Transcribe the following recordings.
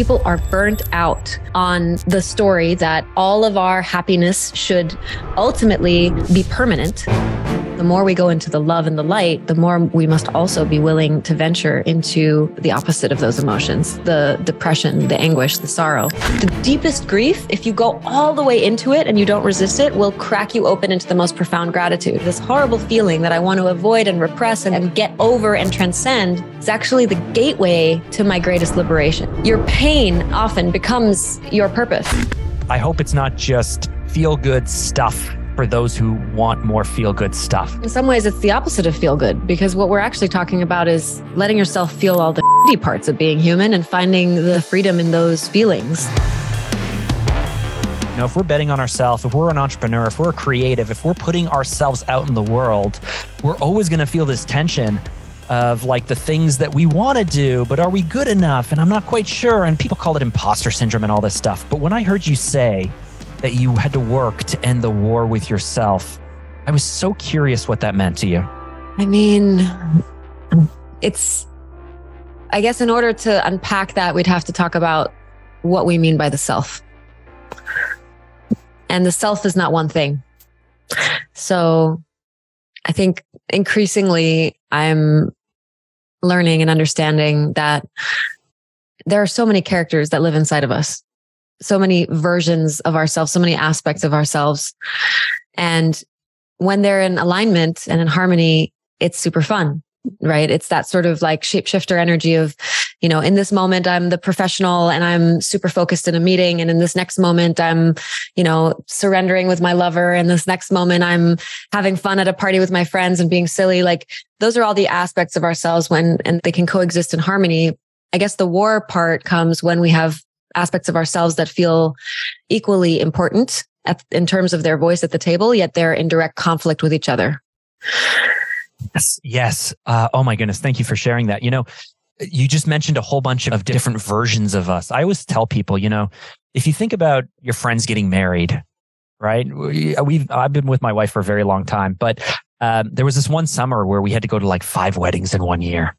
People are burnt out on the story that all of our happiness should ultimately be permanent. The more we go into the love and the light, the more we must also be willing to venture into the opposite of those emotions the depression, the anguish, the sorrow. The deepest grief, if you go all the way into it and you don't resist it, will crack you open into the most profound gratitude. This horrible feeling that I want to avoid and repress and get over and transcend is actually the gateway to my greatest liberation. Your pain often becomes your purpose. I hope it's not just feel good stuff for those who want more feel good stuff. In some ways, it's the opposite of feel good because what we're actually talking about is letting yourself feel all the parts of being human and finding the freedom in those feelings. You know, if we're betting on ourselves, if we're an entrepreneur, if we're creative, if we're putting ourselves out in the world, we're always going to feel this tension of like the things that we want to do, but are we good enough? And I'm not quite sure. And people call it imposter syndrome and all this stuff. But when I heard you say that you had to work to end the war with yourself. I was so curious what that meant to you. I mean, it's, I guess, in order to unpack that, we'd have to talk about what we mean by the self. And the self is not one thing. So I think increasingly I'm learning and understanding that there are so many characters that live inside of us so many versions of ourselves, so many aspects of ourselves. And when they're in alignment and in harmony, it's super fun, right? It's that sort of like shapeshifter energy of, you know, in this moment, I'm the professional and I'm super focused in a meeting. And in this next moment, I'm, you know, surrendering with my lover. And this next moment, I'm having fun at a party with my friends and being silly. Like those are all the aspects of ourselves when, and they can coexist in harmony. I guess the war part comes when we have aspects of ourselves that feel equally important at, in terms of their voice at the table, yet they're in direct conflict with each other. Yes. Yes. Uh, oh my goodness. Thank you for sharing that. You know, you just mentioned a whole bunch of different versions of us. I always tell people, you know, if you think about your friends getting married, right? We've, I've been with my wife for a very long time, but um, there was this one summer where we had to go to like five weddings in one year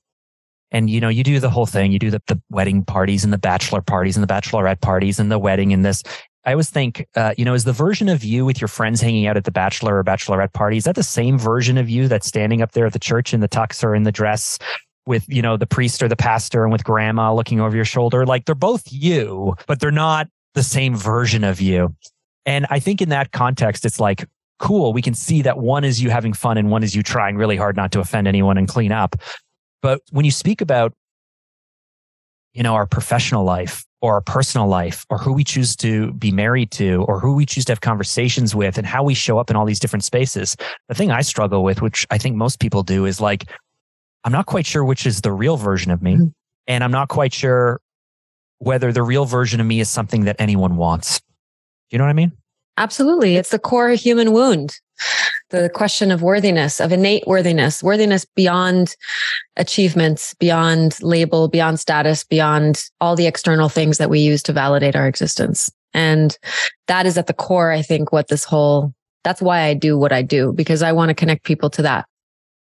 and you know you do the whole thing. You do the, the wedding parties and the bachelor parties and the bachelorette parties and the wedding and this. I always think uh, you know is the version of you with your friends hanging out at the bachelor or bachelorette party is that the same version of you that's standing up there at the church in the tux or in the dress with you know the priest or the pastor and with grandma looking over your shoulder? Like they're both you but they're not the same version of you. And i think in that context it's like cool we can see that one is you having fun and one is you trying really hard not to offend anyone and clean up but when you speak about, you know, our professional life or our personal life or who we choose to be married to or who we choose to have conversations with and how we show up in all these different spaces, the thing I struggle with, which I think most people do is like, I'm not quite sure which is the real version of me. Mm-hmm. And I'm not quite sure whether the real version of me is something that anyone wants. Do you know what I mean? Absolutely. It's the core human wound the question of worthiness, of innate worthiness, worthiness beyond achievements, beyond label, beyond status, beyond all the external things that we use to validate our existence. And that is at the core, I think, what this whole, that's why I do what I do, because I want to connect people to that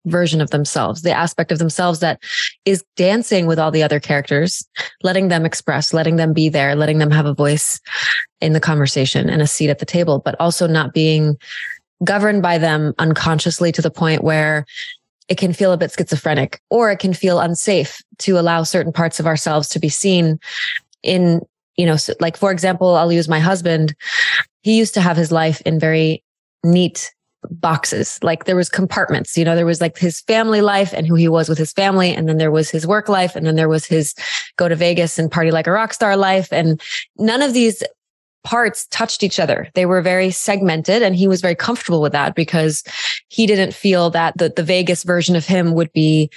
version of themselves, the aspect of themselves that is dancing with all the other characters, letting them express, letting them be there, letting them have a voice in the conversation and a seat at the table, but also not being governed by them unconsciously to the point where it can feel a bit schizophrenic or it can feel unsafe to allow certain parts of ourselves to be seen in, you know, like for example, I'll use my husband. He used to have his life in very neat boxes. Like there was compartments, you know, there was like his family life and who he was with his family. And then there was his work life. And then there was his go to Vegas and party like a rock star life. And none of these parts touched each other. They were very segmented and he was very comfortable with that because he didn't feel that the, the Vegas version of him would be,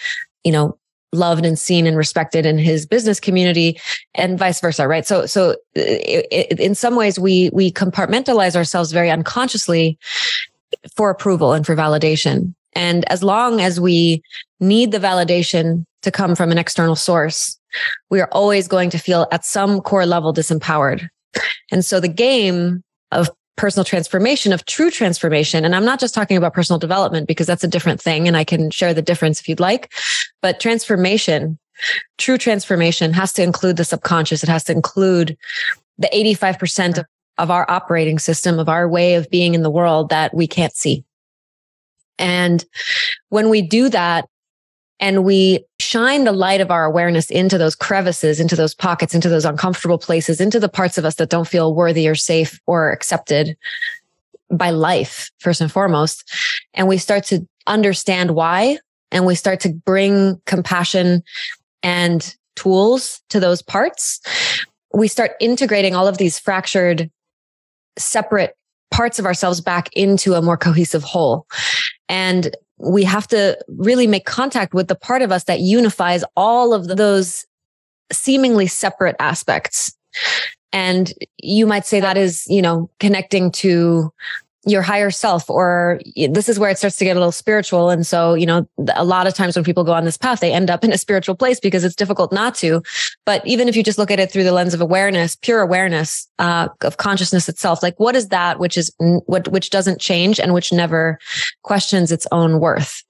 you know, loved and seen and respected in his business community and vice versa right? So so uh, it, in some ways we we compartmentalize ourselves very unconsciously for approval and for validation. And as long as we need the validation to come from an external source we are always going to feel at some core level disempowered and so the game of personal transformation, of true transformation, and I'm not just talking about personal development because that's a different thing and I can share the difference if you'd like, but transformation true transformation has to include the subconscious. It has to include the 85% of, of our operating system, of our way of being in the world that we can't see. And when we do that, and we shine the light of our awareness into those crevices, into those pockets, into those uncomfortable places, into the parts of us that don't feel worthy or safe or accepted by life, first and foremost. And we start to understand why, and we start to bring compassion and tools to those parts. We start integrating all of these fractured, separate parts of ourselves back into a more cohesive whole. And we have to really make contact with the part of us that unifies all of those seemingly separate aspects. And you might say that is, you know, connecting to your higher self or this is where it starts to get a little spiritual. And so you know a lot of times when people go on this path they end up in a spiritual place because it's difficult not to. But even if you just look at it through the lens of awareness pure awareness uh, of consciousness itself like what is that which is what which doesn't change and which never questions its own worth?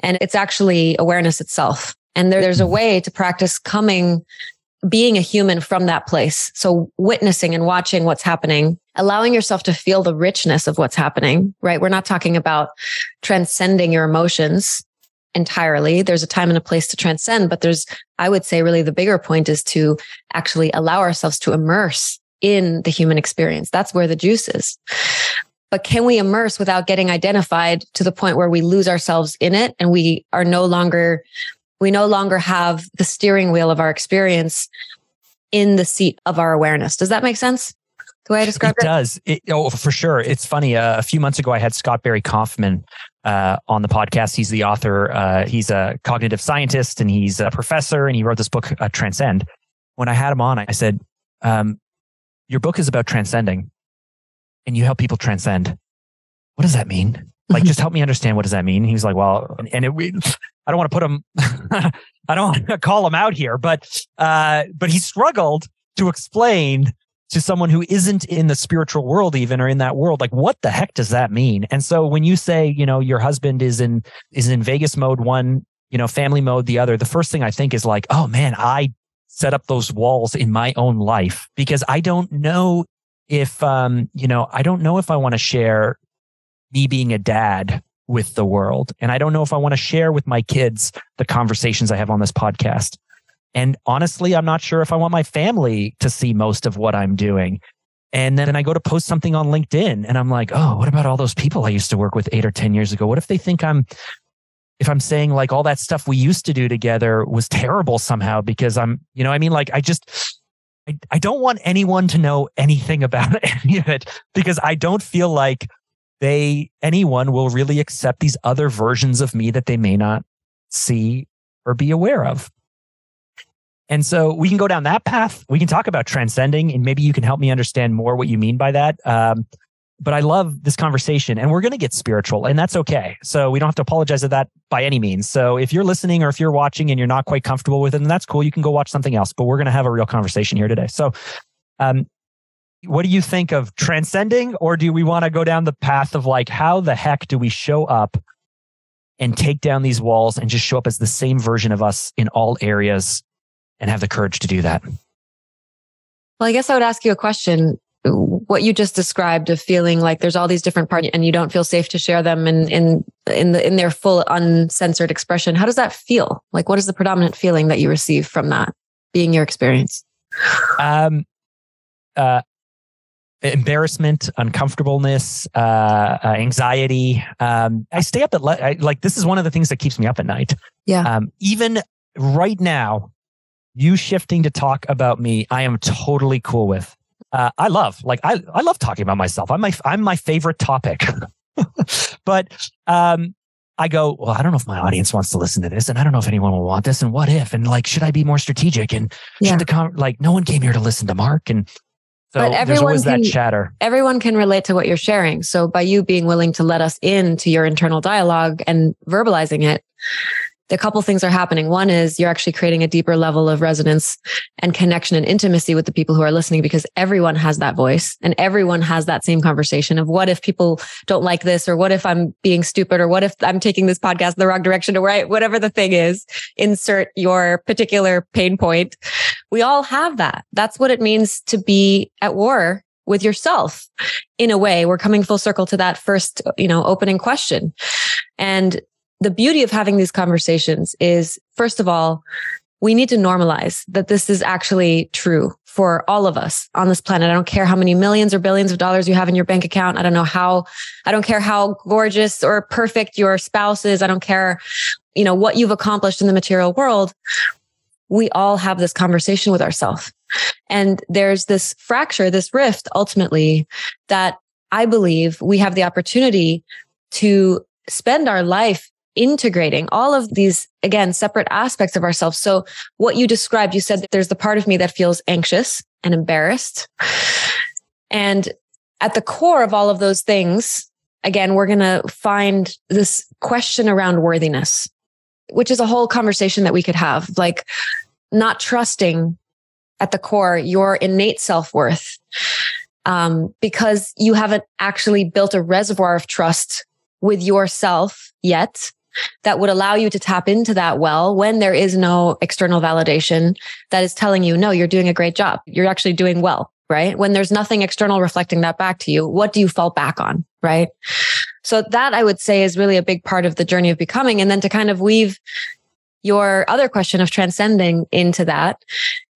And it's actually awareness itself. And there, there's a way to practice coming being a human from that place. So witnessing and watching what's happening, allowing yourself to feel the richness of what's happening, right? We're not talking about transcending your emotions entirely. There's a time and a place to transcend, but there's, I would say really the bigger point is to actually allow ourselves to immerse in the human experience. That's where the juice is. But can we immerse without getting identified to the point where we lose ourselves in it and we are no longer we no longer have the steering wheel of our experience in the seat of our awareness. Does that make sense? The way I described it? It does. It, oh, for sure. It's funny. Uh, a few months ago, I had Scott Barry Kaufman uh, on the podcast. He's the author. Uh, he's a cognitive scientist and he's a professor and he wrote this book, uh, Transcend. When I had him on, I said, um, your book is about transcending and you help people transcend. What does that mean? Like, just help me understand what does that mean? He was like, well, and it, we, I don't want to put him, I don't want to call him out here, but, uh, but he struggled to explain to someone who isn't in the spiritual world even or in that world like what the heck does that mean? And so when you say you know your husband is in is in vegas mode one you know family mode the other the first thing i think is like oh man i set up those walls in my own life. Because i don't know if um you know i don't know if i want to share me being a dad with the world. And I don't know if I want to share with my kids the conversations I have on this podcast. And honestly, I'm not sure if I want my family to see most of what I'm doing. And then I go to post something on LinkedIn and I'm like, oh, what about all those people I used to work with eight or 10 years ago? What if they think I'm, if I'm saying like all that stuff we used to do together was terrible somehow because I'm, you know, I mean, like I just, I, I don't want anyone to know anything about any of it because I don't feel like they anyone will really accept these other versions of me that they may not see or be aware of. And so we can go down that path. We can talk about transcending, and maybe you can help me understand more what you mean by that. Um, but I love this conversation, and we're going to get spiritual, and that's okay. So we don't have to apologize for that by any means. So if you're listening or if you're watching and you're not quite comfortable with it, then that's cool. You can go watch something else. But we're going to have a real conversation here today. So um, what do you think of transcending or do we want to go down the path of like how the heck do we show up and take down these walls and just show up as the same version of us in all areas and have the courage to do that? Well i guess i would ask you a question. What you just described of feeling like there's all these different parts and you don't feel safe to share them in in in the in their full uncensored expression how does that feel? Like what is the predominant feeling that you receive from that being your experience? Um uh, embarrassment, uncomfortableness, uh, uh, anxiety. Um, I stay up at le- I, like this is one of the things that keeps me up at night. Yeah. Um, even right now, you shifting to talk about me, I am totally cool with. Uh, I love like I I love talking about myself. I'm my I'm my favorite topic. but um, I go, well, I don't know if my audience wants to listen to this, and I don't know if anyone will want this, and what if, and like, should I be more strategic? And yeah. should the com- like, no one came here to listen to Mark, and so but everyone there's always can, that chatter. Everyone can relate to what you're sharing. So by you being willing to let us into your internal dialogue and verbalizing it, a couple things are happening. One is you're actually creating a deeper level of resonance and connection and intimacy with the people who are listening because everyone has that voice and everyone has that same conversation of what if people don't like this or what if I'm being stupid or what if I'm taking this podcast in the wrong direction or right, whatever the thing is, insert your particular pain point. We all have that. That's what it means to be at war with yourself in a way. We're coming full circle to that first, you know, opening question. And the beauty of having these conversations is, first of all, we need to normalize that this is actually true for all of us on this planet. I don't care how many millions or billions of dollars you have in your bank account. I don't know how, I don't care how gorgeous or perfect your spouse is. I don't care, you know, what you've accomplished in the material world. We all have this conversation with ourselves. And there's this fracture, this rift ultimately that I believe we have the opportunity to spend our life integrating all of these, again, separate aspects of ourselves. So what you described, you said that there's the part of me that feels anxious and embarrassed. And at the core of all of those things, again, we're going to find this question around worthiness, which is a whole conversation that we could have, like not trusting at the core your innate self worth. Um, because you haven't actually built a reservoir of trust with yourself yet that would allow you to tap into that well when there is no external validation that is telling you, no, you're doing a great job. You're actually doing well, right? When there's nothing external reflecting that back to you, what do you fall back on, right? So that I would say is really a big part of the journey of becoming. And then to kind of weave your other question of transcending into that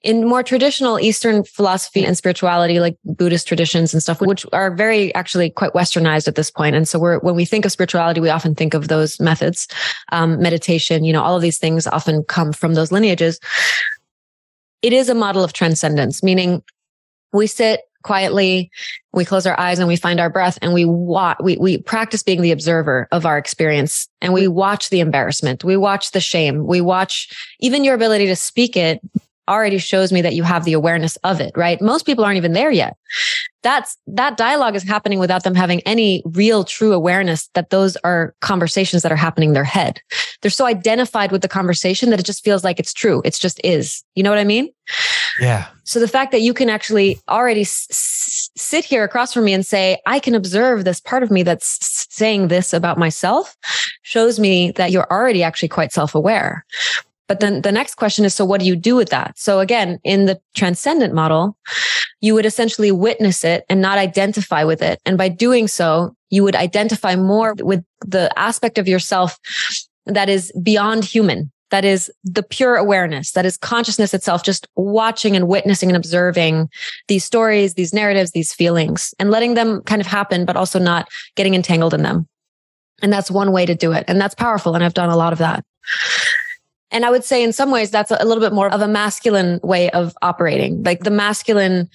in more traditional Eastern philosophy and spirituality, like Buddhist traditions and stuff, which are very actually quite westernized at this point. And so we're, when we think of spirituality, we often think of those methods, um, meditation, you know, all of these things often come from those lineages. It is a model of transcendence, meaning we sit quietly, we close our eyes and we find our breath and we watch, we, we practice being the observer of our experience and we watch the embarrassment. We watch the shame. We watch even your ability to speak it already shows me that you have the awareness of it, right? Most people aren't even there yet. That's that dialogue is happening without them having any real true awareness that those are conversations that are happening in their head. They're so identified with the conversation that it just feels like it's true. It's just is. You know what I mean? Yeah. So the fact that you can actually already s- sit here across from me and say, I can observe this part of me that's saying this about myself shows me that you're already actually quite self aware. But then the next question is, so what do you do with that? So again, in the transcendent model, you would essentially witness it and not identify with it. And by doing so, you would identify more with the aspect of yourself that is beyond human. That is the pure awareness. That is consciousness itself, just watching and witnessing and observing these stories, these narratives, these feelings and letting them kind of happen, but also not getting entangled in them. And that's one way to do it. And that's powerful. And I've done a lot of that. And I would say in some ways that's a little bit more of a masculine way of operating. Like the masculine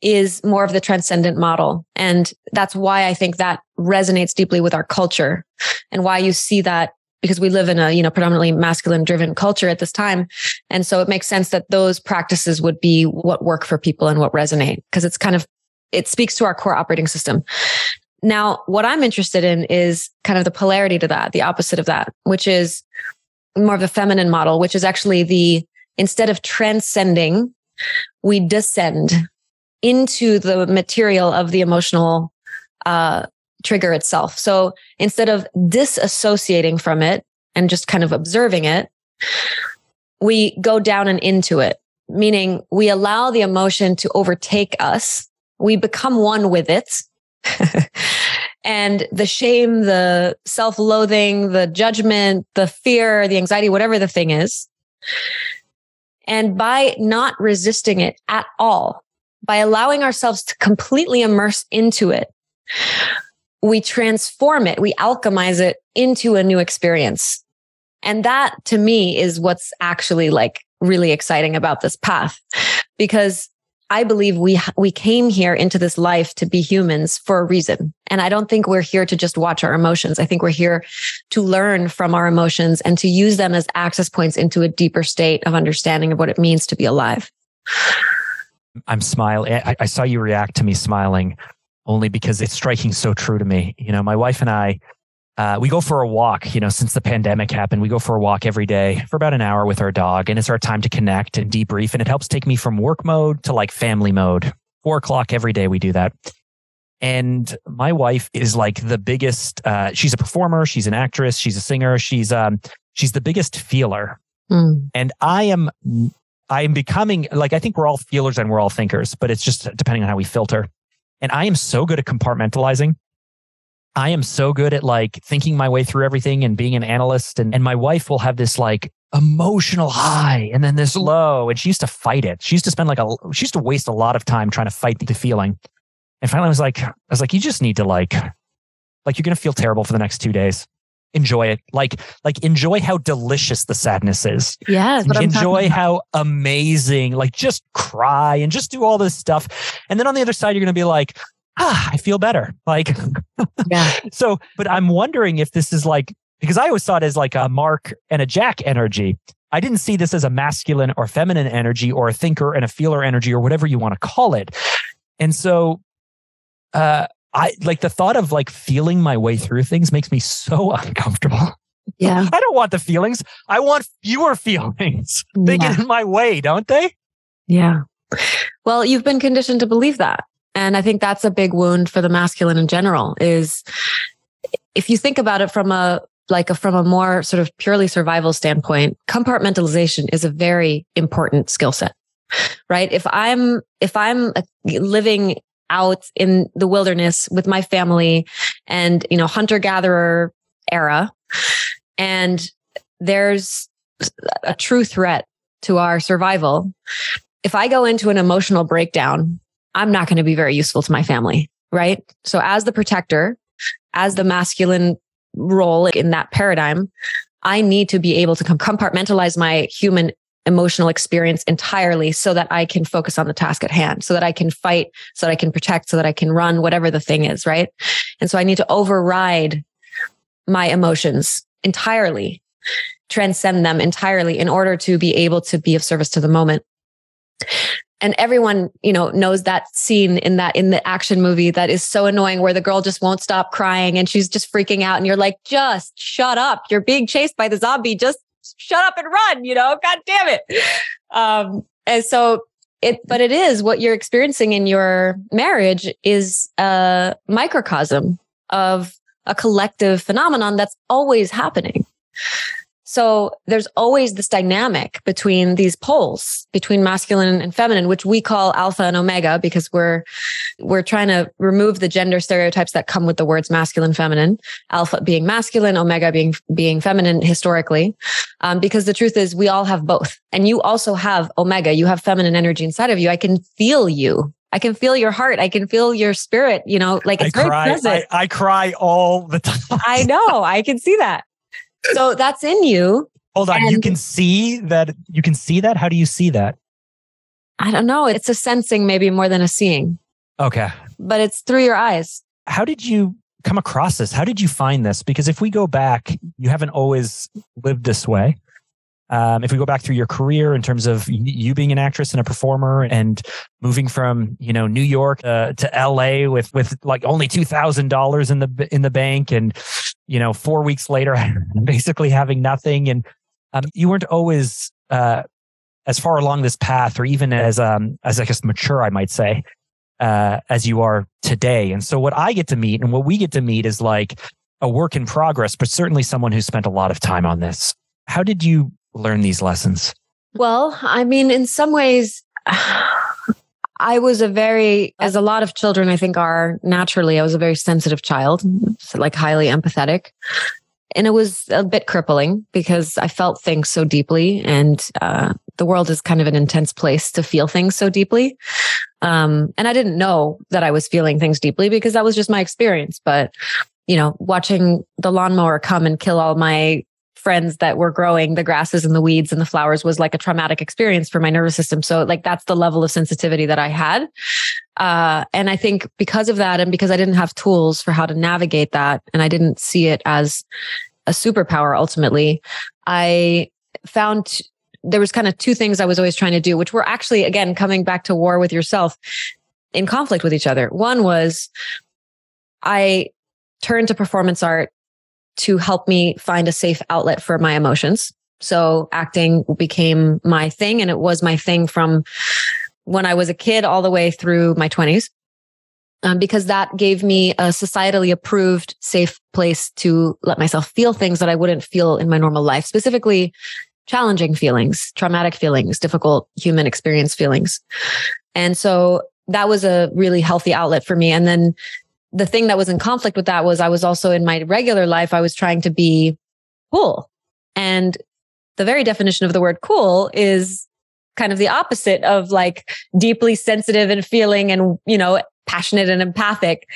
is more of the transcendent model. And that's why I think that resonates deeply with our culture and why you see that because we live in a, you know, predominantly masculine driven culture at this time. And so it makes sense that those practices would be what work for people and what resonate because it's kind of, it speaks to our core operating system. Now, what I'm interested in is kind of the polarity to that, the opposite of that, which is more of the feminine model, which is actually the instead of transcending, we descend into the material of the emotional uh, trigger itself. So instead of disassociating from it and just kind of observing it, we go down and into it, meaning we allow the emotion to overtake us. We become one with it. and the shame, the self loathing, the judgment, the fear, the anxiety, whatever the thing is. And by not resisting it at all, by allowing ourselves to completely immerse into it, we transform it, we alchemize it into a new experience. And that to me is what's actually like really exciting about this path because I believe we we came here into this life to be humans for a reason. And I don't think we're here to just watch our emotions. I think we're here to learn from our emotions and to use them as access points into a deeper state of understanding of what it means to be alive. I'm smiling. I, I saw you react to me smiling only because it's striking so true to me. You know, my wife and I uh, we go for a walk. You know, since the pandemic happened, we go for a walk every day for about an hour with our dog, and it's our time to connect and debrief. And it helps take me from work mode to like family mode. Four o'clock every day, we do that. And my wife is like the biggest. Uh, she's a performer. She's an actress. She's a singer. She's um, she's the biggest feeler. Mm. And I am, I am becoming like I think we're all feelers and we're all thinkers, but it's just depending on how we filter. And I am so good at compartmentalizing I am so good at like thinking my way through everything and being an analyst. And, and my wife will have this like emotional high and then this low. And she used to fight it. She used to spend like a, she used to waste a lot of time trying to fight the feeling. And finally I was like, I was like, you just need to like, like you're going to feel terrible for the next two days. Enjoy it. Like, like enjoy how delicious the sadness is. Yeah. Enjoy how amazing, like just cry and just do all this stuff. And then on the other side, you're going to be like, ah, I feel better. Like, yeah. so, but I'm wondering if this is like, because I always saw it as like a Mark and a Jack energy. I didn't see this as a masculine or feminine energy or a thinker and a feeler energy or whatever you want to call it. And so, uh, I like the thought of like feeling my way through things makes me so uncomfortable. Yeah. I don't want the feelings. I want fewer feelings. They yeah. get in my way, don't they? Yeah. Well, you've been conditioned to believe that. And I think that's a big wound for the masculine in general is if you think about it from a like a, from a more sort of purely survival standpoint, compartmentalization is a very important skill set, right? If I'm, if I'm uh, living out in the wilderness with my family and, you know, hunter gatherer era and there's a true threat to our survival. If I go into an emotional breakdown I'm not going to be very useful to my family. Right. So as the protector, as the masculine role in that paradigm, I need to be able to compartmentalize my human emotional experience entirely so that I can focus on the task at hand, so that I can fight, so that I can protect, so that I can run, whatever the thing is. Right. And so I need to override my emotions entirely, transcend them entirely in order to be able to be of service to the moment and everyone you know knows that scene in that in the action movie that is so annoying where the girl just won't stop crying and she's just freaking out and you're like just shut up you're being chased by the zombie just shut up and run you know god damn it. Um and so it but it is what you're experiencing in your marriage is a microcosm of a collective phenomenon that's always happening so there's always this dynamic between these poles, between masculine and feminine, which we call alpha and omega because we're, we're trying to remove the gender stereotypes that come with the words masculine, feminine, alpha being masculine, omega being, being feminine historically. Um, because the truth is we all have both and you also have omega. You have feminine energy inside of you. I can feel you I can feel your heart. I can feel your spirit. You know, like it's I very cry. present. I, I, cry all the time. I know. I can see that so that's in you. Hold on. you can see that. You can see that. How do you see that? I don't know. It's a sensing maybe more than a seeing. Okay. But it's through your eyes. How did you come across this? How did you find this? Because if we go back, you haven't always lived this way. Um, if we go back through your career in terms of you being an actress and a performer and moving from you know New York uh, to LA with with like only two thousand dollars in the in the bank and you know four weeks later basically having nothing and um, you weren't always uh, as far along this path or even as um as I guess mature I might say uh, as you are today. And so what I get to meet and what we get to meet is like a work in progress but certainly someone who spent a lot of time on this. How did you learn these lessons? Well, I mean, in some ways, I was a very, as a lot of children, I think are naturally, I was a very sensitive child, like highly empathetic. And it was a bit crippling because I felt things so deeply and, uh, the world is kind of an intense place to feel things so deeply. Um, and I didn't know that I was feeling things deeply because that was just my experience. But, you know, watching the lawnmower come and kill all my friends that were growing the grasses and the weeds and the flowers was like a traumatic experience for my nervous system. So like that's the level of sensitivity that I had. Uh, and I think because of that and because I didn't have tools for how to navigate that and I didn't see it as a superpower ultimately, I found there was kind of two things I was always trying to do, which were actually, again, coming back to war with yourself in conflict with each other. One was I turned to performance art to help me find a safe outlet for my emotions. So acting became my thing and it was my thing from when I was a kid all the way through my 20s. Um, because that gave me a societally approved safe place to let myself feel things that I wouldn't feel in my normal life, specifically challenging feelings, traumatic feelings, difficult human experience feelings. And so that was a really healthy outlet for me. And then the thing that was in conflict with that was I was also in my regular life, I was trying to be cool. And the very definition of the word cool is kind of the opposite of like deeply sensitive and feeling and, you know, passionate and empathic.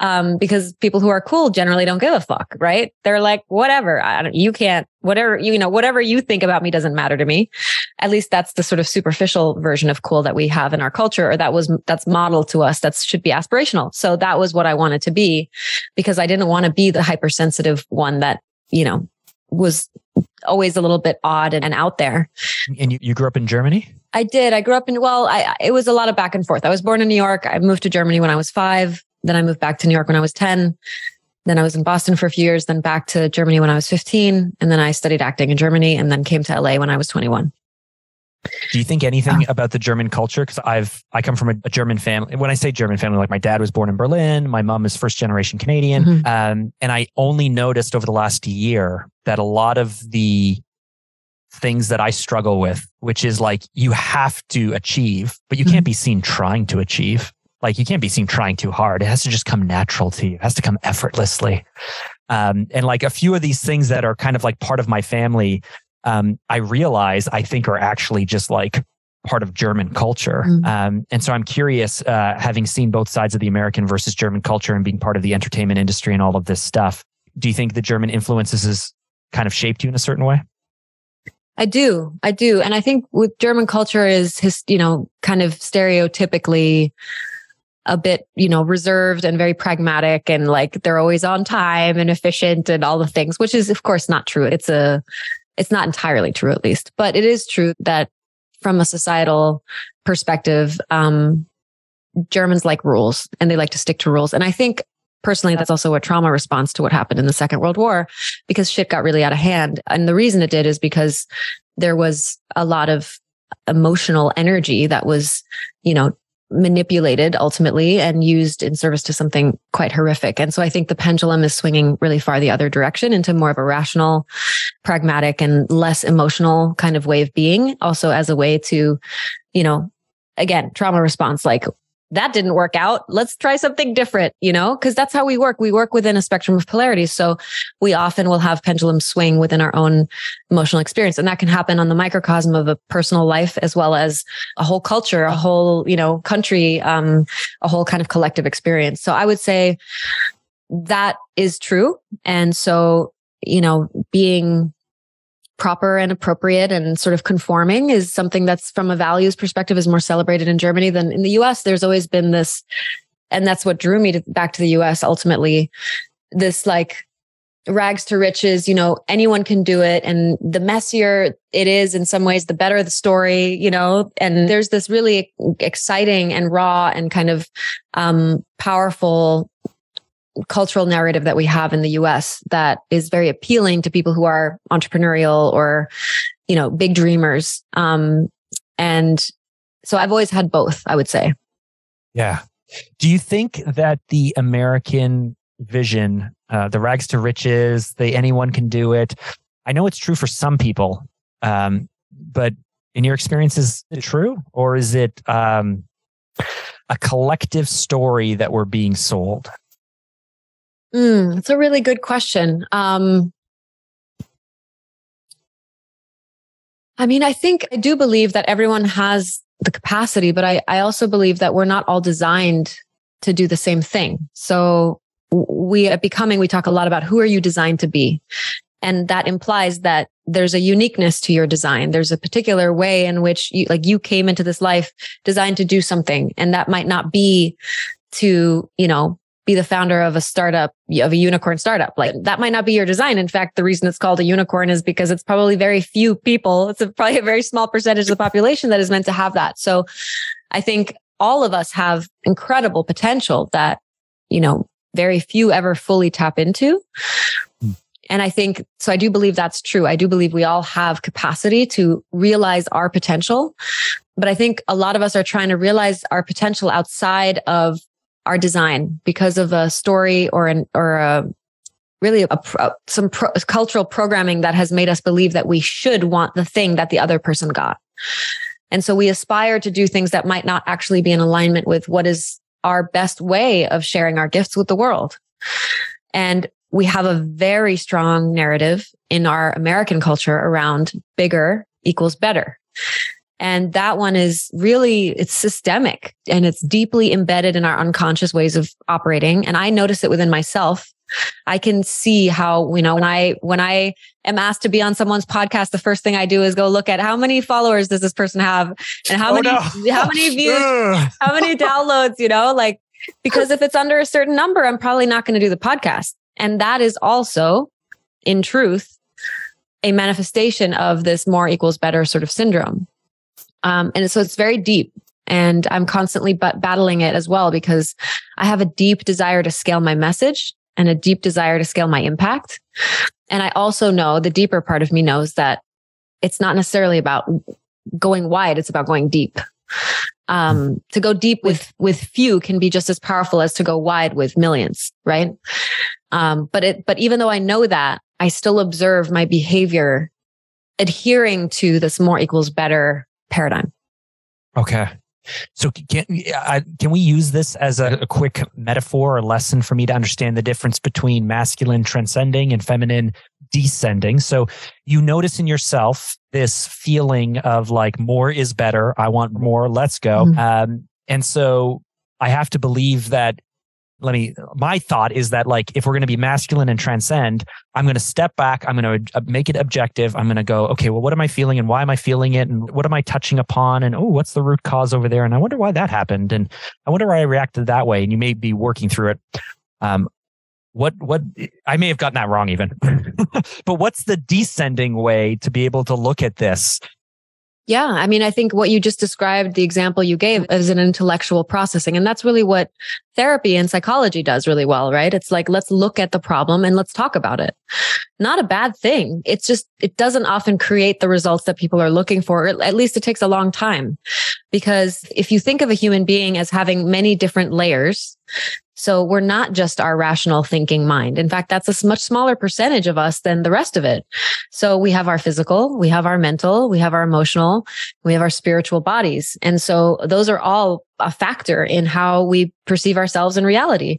Um, because people who are cool generally don't give a fuck, right? They're like, whatever. I don't, you can't, whatever, you know, whatever you think about me doesn't matter to me. At least that's the sort of superficial version of cool that we have in our culture or that was, that's modeled to us. That should be aspirational. So that was what I wanted to be because I didn't want to be the hypersensitive one that, you know, was always a little bit odd and, and out there. And you, you grew up in Germany? I did. I grew up in, well, I, it was a lot of back and forth. I was born in New York. I moved to Germany when I was five. Then I moved back to New York when I was 10. Then I was in Boston for a few years, then back to Germany when I was 15. And then I studied acting in Germany and then came to LA when I was 21. Do you think anything about the German culture? Because I've I come from a, a, German family. When I say German family, like my dad was born in Berlin, my mom is first generation Canadian, mm-hmm. um, and I only noticed over the last year that a lot of the things that I struggle with, which is like you have to achieve, but you can't be seen trying to achieve. Like you can't be seen trying too hard. It has to just come natural to you. It has to come effortlessly. Um, and like a few of these things that are kind of like part of my family um, I realize I think are actually just like part of German culture. Mm. Um, and so I'm curious, uh, having seen both sides of the American versus German culture and being part of the entertainment industry and all of this stuff, do you think the German influences has kind of shaped you in a certain way? I do. I do. And I think with German culture is his, you know, kind of stereotypically a bit, you know, reserved and very pragmatic and like they're always on time and efficient and all the things, which is of course not true. It's a it's not entirely true, at least, but it is true that from a societal perspective, um, Germans like rules and they like to stick to rules. And I think personally, that's also a trauma response to what happened in the Second World War because shit got really out of hand. And the reason it did is because there was a lot of emotional energy that was, you know, manipulated ultimately and used in service to something quite horrific. And so I think the pendulum is swinging really far the other direction into more of a rational, pragmatic and less emotional kind of way of being. Also as a way to, you know, again, trauma response, like that didn't work out. Let's try something different, you know, because that's how we work. We work within a spectrum of polarities. So we often will have pendulum swing within our own emotional experience. And that can happen on the microcosm of a personal life as well as a whole culture, a whole, you know, country, um, a whole kind of collective experience. So I would say that is true. And so, you know, being proper and appropriate and sort of conforming is something that's from a values perspective is more celebrated in Germany than in the US. There's always been this, and that's what drew me to, back to the US ultimately. This like rags to riches, you know, anyone can do it. And the messier it is in some ways, the better the story, you know, and there's this really exciting and raw and kind of um, powerful cultural narrative that we have in the US that is very appealing to people who are entrepreneurial or, you know, big dreamers. Um, and so I've always had both, I would say. Yeah. Do you think that the American vision, uh, the rags to riches, the anyone can do it? I know it's true for some people, um, but in your experience, is it true or is it um, a collective story that we're being sold? Mm, it's a really good question. Um, I mean, I think I do believe that everyone has the capacity, but I, I also believe that we're not all designed to do the same thing. So we at BEQOMING, we talk a lot about who are you designed to be? And that implies that there's a uniqueness to your design. There's a particular way in which you, like you came into this life designed to do something. And that might not be to, you know, be the founder of a startup, of a unicorn startup. Like that might not be your design. In fact, the reason it's called a unicorn is because it's probably very few people. It's a, probably a very small percentage of the population that is meant to have that. So I think all of us have incredible potential that, you know, very few ever fully tap into. Hmm. and I think so. I do believe that's true. I do believe we all have capacity to realize our potential. But I think a lot of us are trying to realize our potential outside of our design because of a story or an, or a really a, some pro, cultural programming that has made us believe that we should want the thing that the other person got. And so we aspire to do things that might not actually be in alignment with what is our best way of sharing our gifts with the world. And we have a very strong narrative in our American culture around bigger equals better. And that one is really, it's systemic and it's deeply embedded in our unconscious ways of operating. And I notice it within myself. I can see how, you know, when I, when I am asked to be on someone's podcast, the first thing I do is go look at how many followers does this person have and how oh, many, no. how many views, how many downloads, you know, like, because if it's under a certain number, I'm probably not going to do the podcast. And that is also, in truth, a manifestation of this more equals better sort of syndrome. Um, and so it's very deep. And I'm constantly battling it as well because I have a deep desire to scale my message and a deep desire to scale my impact. And I also know the deeper part of me knows that it's not necessarily about going wide, it's about going deep. Um, to go deep with with few can be just as powerful as to go wide with millions, right? Um, but it but even though I know that, I still observe my behavior adhering to this more equals better paradigm. Okay. So can can we use this as a, a, quick metaphor or lesson for me to understand the difference between masculine transcending and feminine descending? So you notice in yourself this feeling of like more is better. I want more. Let's go. Mm-hmm. Um, and so I have to believe that let me my thought is that like if we're going to be masculine and transcend i'm going to step back i'm going to make it objective i'm going to go okay well what am i feeling and why am i feeling it? And what am i touching upon? And oh what's the root cause over there? And i wonder why that happened. And i wonder why i reacted that way. And you may be working through it. Um what what i may have gotten that wrong even. But what's the descending way to be able to look at this yeah. I mean, I think what you just described, the example you gave is an intellectual processing. And that's really what therapy and psychology does really well, right? It's like, let's look at the problem and let's talk about it. Not a bad thing. It's just, it doesn't often create the results that people are looking for. At least it takes a long time. Because if you think of a human being as having many different layers, so we're not just our rational thinking mind. In fact, that's a much smaller percentage of us than the rest of it. So we have our physical, we have our mental, we have our emotional, we have our spiritual bodies. And so those are all a factor in how we perceive ourselves in reality.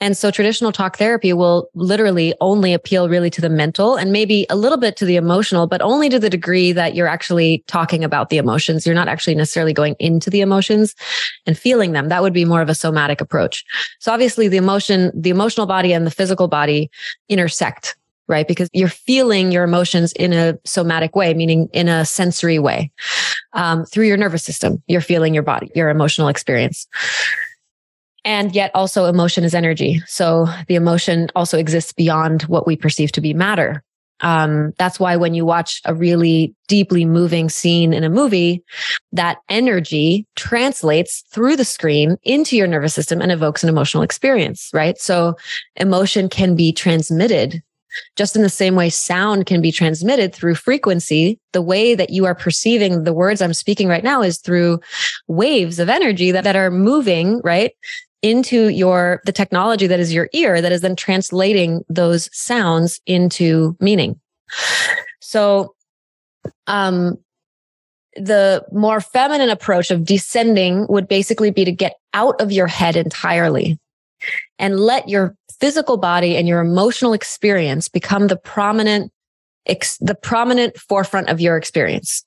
And so traditional talk therapy will literally only appeal really to the mental and maybe a little bit to the emotional, but only to the degree that you're actually talking about the emotions. You're not actually necessarily going into the emotions and feeling them. That would be more of a somatic approach. So obviously the emotion, the emotional body and the physical body intersect right? Because you're feeling your emotions in a somatic way, meaning in a sensory way. Um, through your nervous system, you're feeling your body, your emotional experience. And yet also emotion is energy. So the emotion also exists beyond what we perceive to be matter. Um, that's why when you watch a really deeply moving scene in a movie, that energy translates through the screen into your nervous system and evokes an emotional experience, right? So emotion can be transmitted just in the same way sound can be transmitted through frequency. The way that you are perceiving the words I'm speaking right now is through waves of energy that, that are moving, right? Into your the technology that is your ear that is then translating those sounds into meaning. So um the more feminine approach of descending would basically be to get out of your head entirely and let your physical body and your emotional experience become the prominent ex- the prominent forefront of your experience.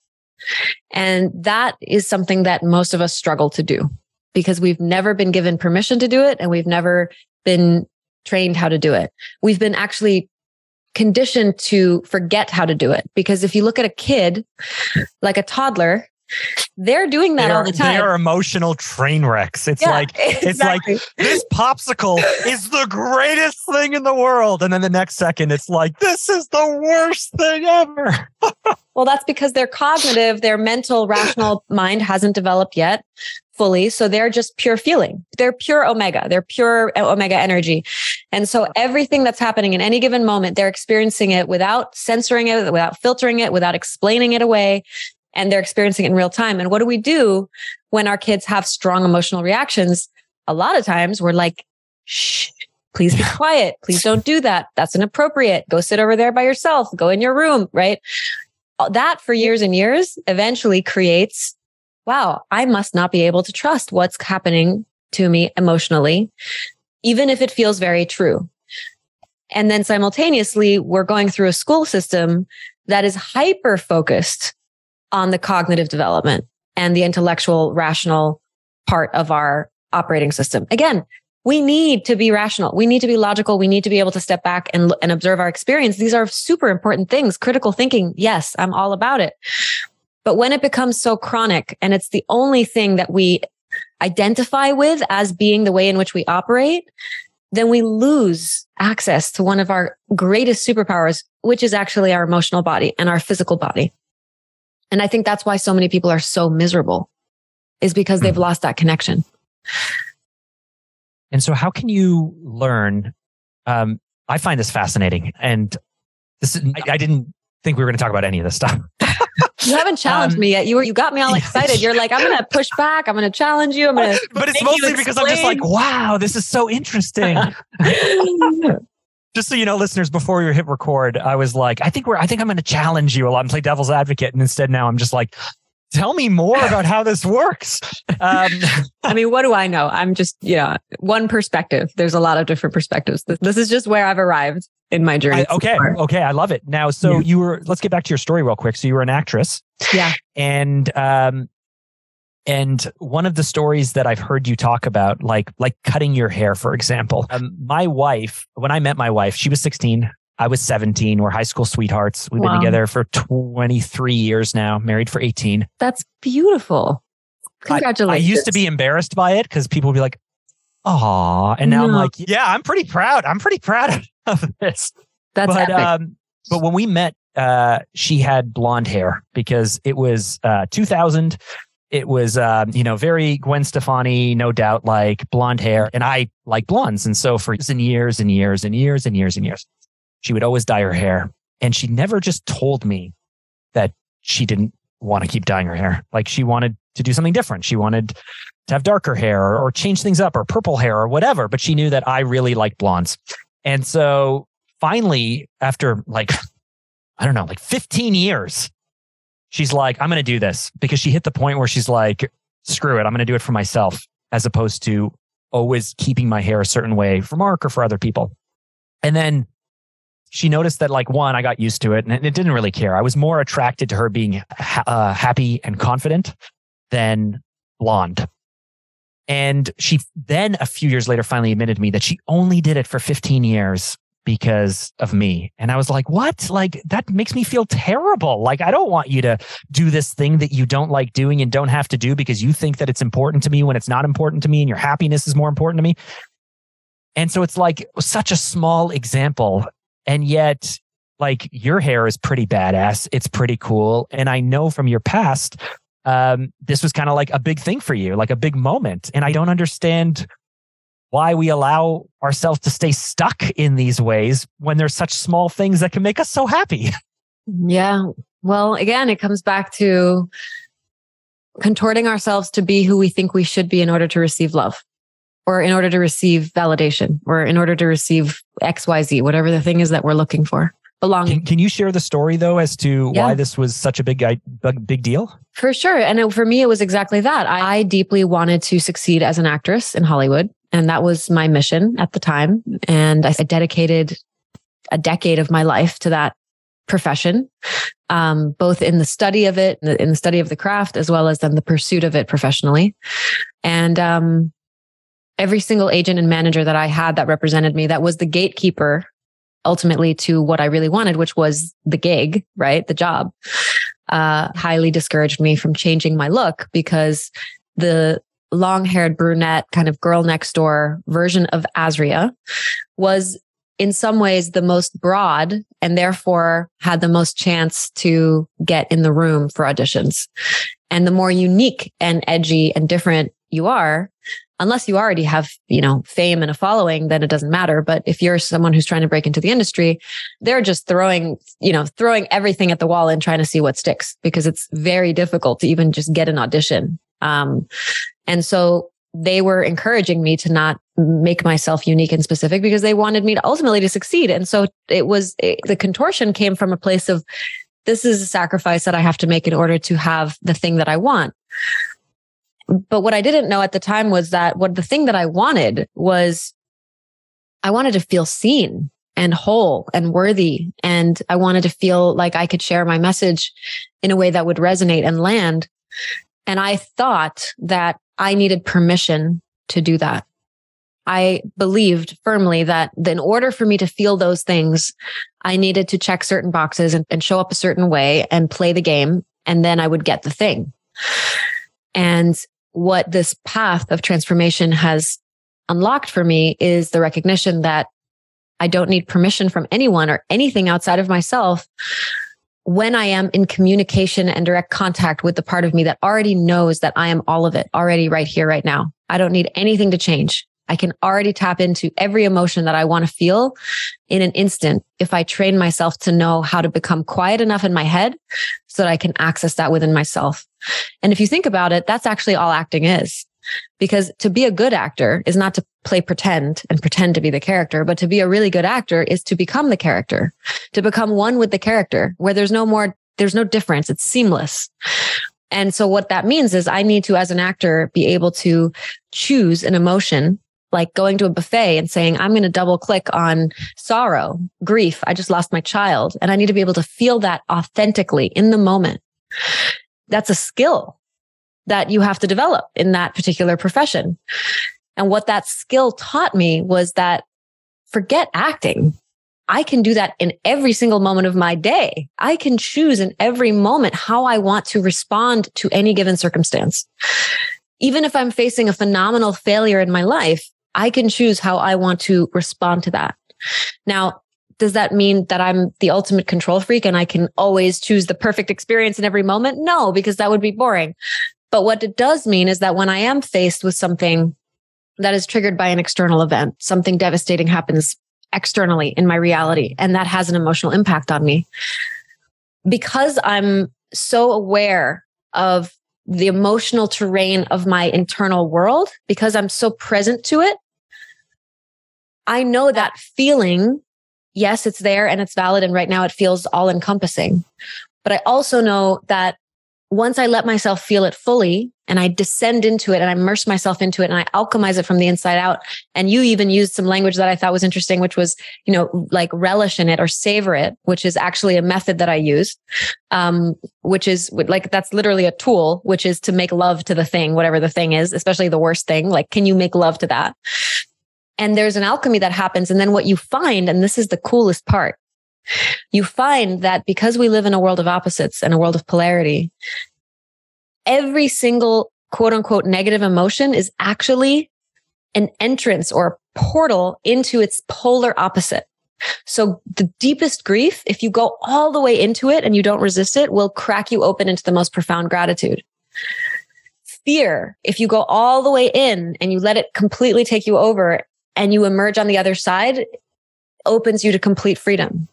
And that is something that most of us struggle to do because we've never been given permission to do it and we've never been trained how to do it. We've been actually conditioned to forget how to do it because if you look at a kid like a toddler They're doing that they are, all the time. They are emotional train wrecks. It's Yeah, like it's like this popsicle is the greatest thing in the world, and then the next second it's like this is the worst thing ever. Well, that's because their cognitive, their mental, rational mind hasn't developed yet fully. So they're just pure feeling. They're pure omega. They're pure uh, omega energy. And so everything that's happening in any given moment, they're experiencing it without censoring it, without filtering it, without explaining it away. And they're experiencing it in real time. And what do we do when our kids have strong emotional reactions? A lot of times we're like, shh, please be quiet. Please don't do that. That's inappropriate. Go sit over there by yourself. Go in your room, right? Uh, that for years and years eventually creates, wow, I must not be able to trust what's happening to me emotionally, even if it feels very true. And then simultaneously, we're going through a school system that is hyper focused on the cognitive development and the intellectual, rational part of our operating system. Again, we need to be rational. We need to be logical. We need to be able to step back and, and observe our experience. These are super important things. Critical thinking. Yes, I'm all about it. But when it becomes so chronic and it's the only thing that we identify with as being the way in which we operate, then we lose access to one of our greatest superpowers, which is actually our emotional body and our physical body. And I think that's why so many people are so miserable is because they've lost that connection. And so, how can you learn? Um, I find this fascinating, and this is, I, I didn't think we were going to talk about any of this stuff. You haven't challenged Um, me yet. You were you got me all excited. You're like, I'm gonna push back. I'm gonna challenge you. I'm gonna. but it's mostly because I'm just like, wow, this is so interesting. just so you know, listeners, before you hit record, I was like, I think we're, I think I'm going to challenge you a lot and play devil's advocate. And instead, now I'm just like, tell me more about how this works. Um, I mean, what do I know? I'm just, you know, one perspective. There's a lot of different perspectives. This, this is just where I've arrived in my journey. I- okay, far. okay, I love it. Now, so Yeah. you were. Let's get back to your story real quick. So you were an actress, Yeah. and um, and one of the stories that I've heard you talk about, like like cutting your hair, for example. Um, my wife, when I met my wife, she was 16. I was 17. We're high school sweethearts. We've Wow. been together for 23 years now, married for 18. That's beautiful. Congratulations. I, used to be embarrassed by it because people would be like, "Aw," and now I'm like, "Yeah, I'm pretty proud. I'm pretty proud of this." That's but epic. um, but when we met, uh, she had blonde hair because it was uh 2000. It was um, you know very Gwen Stefani, no doubt, like blonde hair, and I like blondes, and so for years and years and years and years and years and years, she would always dye her hair, and she never just told me that she didn't want to keep dyeing her hair. Like she wanted to do something different. She wanted to have darker hair or, or change things up or purple hair or whatever. But she knew that I really like blondes. And so finally, after like, I don't know, like 15 years, she's like, I'm going to do this because she hit the point where she's like, screw it. I'm going to do it for myself as opposed to always keeping my hair a certain way for Mark or for other people. And then she noticed that like one, I got used to it and it didn't really care. I was more attracted to her being ha- uh, happy and confident than blonde. And she then a few years later finally admitted to me that she only did it for 15 years because of me. And I was like, what? Like that makes me feel terrible. Like I don't want you to do this thing that you don't like doing and don't have to do because you think that it's important to me when it's not important to me and your happiness is more important to me. And so it's like such a small example. And yet, like your hair is pretty badass. It's pretty cool. And I know from your past, um, this was kind of like a big thing for you, like a big moment. And I don't understand why we allow ourselves to stay stuck in these ways when there's such small things that can make us so happy. Yeah. Well, again, it comes back to contorting ourselves to be who we think we should be in order to receive love or in order to receive validation or in order to receive XYZ, whatever the thing is that we're looking for. Belonging. Can, can you share the story though as to Yeah. why this was such a big, guy- big, deal? For sure. And it- for me, it was exactly that. I deeply wanted to succeed as an actress in Hollywood. And that was my mission at the time. And I dedicated a decade of my life to that profession, um, both in the study of it, in the, study of the craft, as well as then the pursuit of it professionally. And um, every single agent and manager that I had that represented me, that was the gatekeeper ultimately to what I really wanted, which was the gig, right? The job. uh, highly discouraged me from changing my look because the long haired brunette kind of girl next door version of Azrya was in some ways the most broad and therefore had the most chance to get in the room for auditions. And the more unique and edgy and different you are, unless you already have, you know, fame and a following, then it doesn't matter. But if you're someone who's trying to break into the industry, they're just throwing, you know, throwing everything at the wall and trying to see what sticks because it's very difficult to even just get an audition. Um, and so they were encouraging me to not make myself unique and specific because they wanted me to ultimately to succeed. And so it was it, the contortion came from a place of this is a sacrifice that I have to make in order to have the thing that I want. But what I didn't know at the time was that what the thing that I wanted was I wanted to feel seen and whole and worthy. And I wanted to feel like I could share my message in a way that would resonate and land. And I thought that I needed permission to do that. I believed firmly that in order for me to feel those things, I needed to check certain boxes and, and show up a certain way and play the game. And then I would get the thing. And what this path of transformation has unlocked for me is the recognition that I don't need permission from anyone or anything outside of myself when I am in communication and direct contact with the part of me that already knows that I am all of it already right here, right now. I don't need anything to change. I can already tap into every emotion that I want to feel in an instant if I train myself to know how to become quiet enough in my head so that I can access that within myself. And if you think about it, that's actually all acting is. Because to be a good actor is not to play pretend and pretend to be the character, but to be a really good actor is to become the character, to become one with the character where there's no more, there's no difference. It's seamless. And so what that means is I need to, as an actor, be able to choose an emotion like going to a buffet and saying, I'm going to double click on sorrow, grief. I just lost my child. And I need to be able to feel that authentically in the moment. That's a skill that you have to develop in that particular profession. And what that skill taught me was that forget acting. I can do that in every single moment of my day. I can choose in every moment how I want to respond to any given circumstance. Even if I'm facing a phenomenal failure in my life, I can choose how I want to respond to that. Now, does that mean that I'm the ultimate control freak and I can always choose the perfect experience in every moment? No, because that would be boring. But what it does mean is that when I am faced with something that is triggered by an external event, something devastating happens externally in my reality, and that has an emotional impact on me. Because I'm so aware of the emotional terrain of my internal world, because I'm so present to it, I know that feeling, yes, it's there and it's valid. And right now it feels all encompassing. But I also know that once I let myself feel it fully and I descend into it and I immerse myself into it and I alchemize it from the inside out. And you even used some language that I thought was interesting, which was, you know, like relish in it or savor it, which is actually a method that I use. Um, which is like, that's literally a tool, which is to make love to the thing, whatever the thing is, especially the worst thing. Like, can you make love to that? And there's an alchemy that happens. And then what you find, and this is the coolest part, you find that because we live in a world of opposites and a world of polarity, every single quote unquote negative emotion is actually an entrance or a portal into its polar opposite. So the deepest grief, if you go all the way into it and you don't resist it, will crack you open into the most profound gratitude. Fear, if you go all the way in and you let it completely take you over and you emerge on the other side, opens you to complete freedom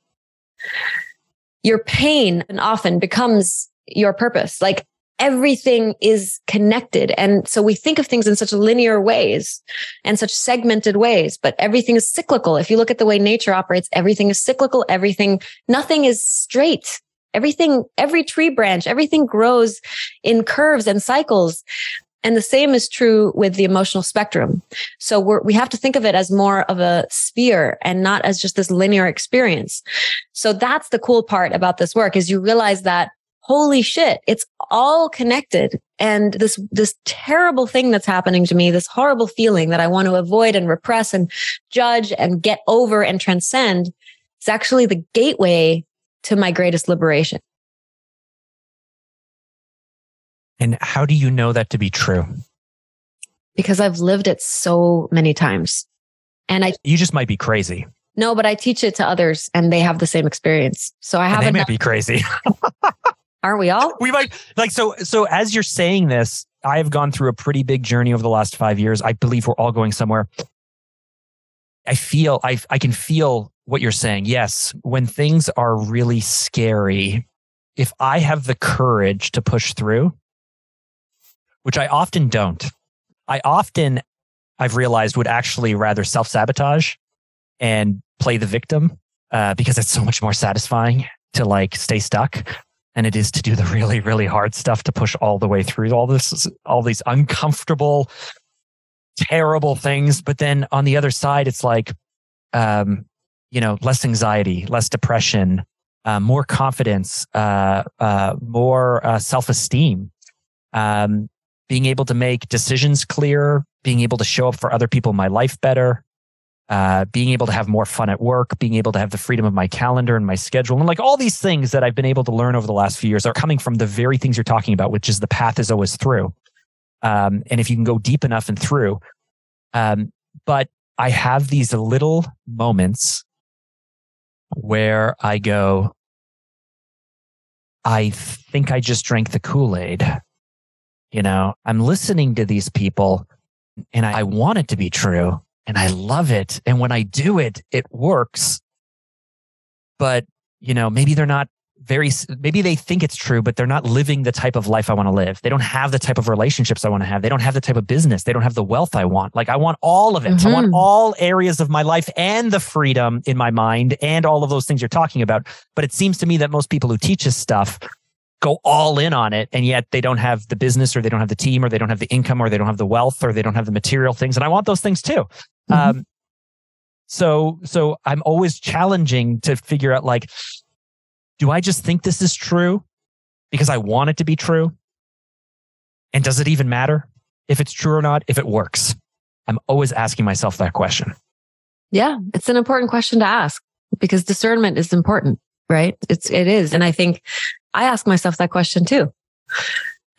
your pain and often becomes your purpose. Like everything is connected. And so we think of things in such linear ways and such segmented ways, but everything is cyclical. If you look at the way nature operates, everything is cyclical. Everything, nothing is straight. Everything, every tree branch, everything grows in curves and cycles. And the same is true with the emotional spectrum. So we're, we have to think of it as more of a sphere and not as just this linear experience. So that's the cool part about this work is you realize that holy shit, it's all connected. And this, this terrible thing that's happening to me, this horrible feeling that I want to avoid and repress and judge and get over and transcend is actually the gateway to my greatest liberation. And how do you know that to be true? Because I've lived it so many times. And I You just might be crazy. no, but I teach it to others and they have the same experience. So I And have they enough, might be crazy. aren't we all? we might like so so as you're saying this, I have gone through a pretty big journey over the last five years. I believe we're all going somewhere. I feel I I can feel what you're saying. Yes, when things are really scary, if I have the courage to push through, which I often don't, I often I've realized would actually rather self sabotage and play the victim uh, because it's so much more satisfying to like stay stuck than it is to do the really really hard stuff to push all the way through all this all these uncomfortable terrible things. But then on the other side it's like um you know less anxiety less depression uh, more confidence uh, uh, more uh, self-esteem. Um, being able to make decisions clear being able to show up for other people in my life better uh, being able to have more fun at work, being able to have the freedom of my calendar and my schedule, and like all these things that I've been able to learn over the last few years are coming from the very things you're talking about, which is the path is always through. Um, and if you can go deep enough and through, um, but I have these little moments where I go, I think I just drank the Kool Aid. You know, I'm listening to these people and I, I want it to be true and I love it. And when I do it, it works. But, you know, maybe they're not very, maybe they think it's true, but they're not living the type of life I want to live. They don't have the type of relationships I want to have. They don't have the type of business. They don't have the wealth I want. Like I want all of it. I want Mhm. all areas of my life and the freedom in my mind and all of those things you're talking about. But it seems to me that most people who teach us stuff go all in on it and yet they don't have the business or they don't have the team or they don't have the income or they don't have the wealth or they don't have the material things and i want those things too. Mhm. um so so i'm always challenging to figure out like do i just think this is true because i want it to be true? And does it even matter if it's true or not? If it works. I'm always asking myself that question. Yeah, it's an important question to ask because discernment is important, right? It's it is, and I think I ask myself that question too.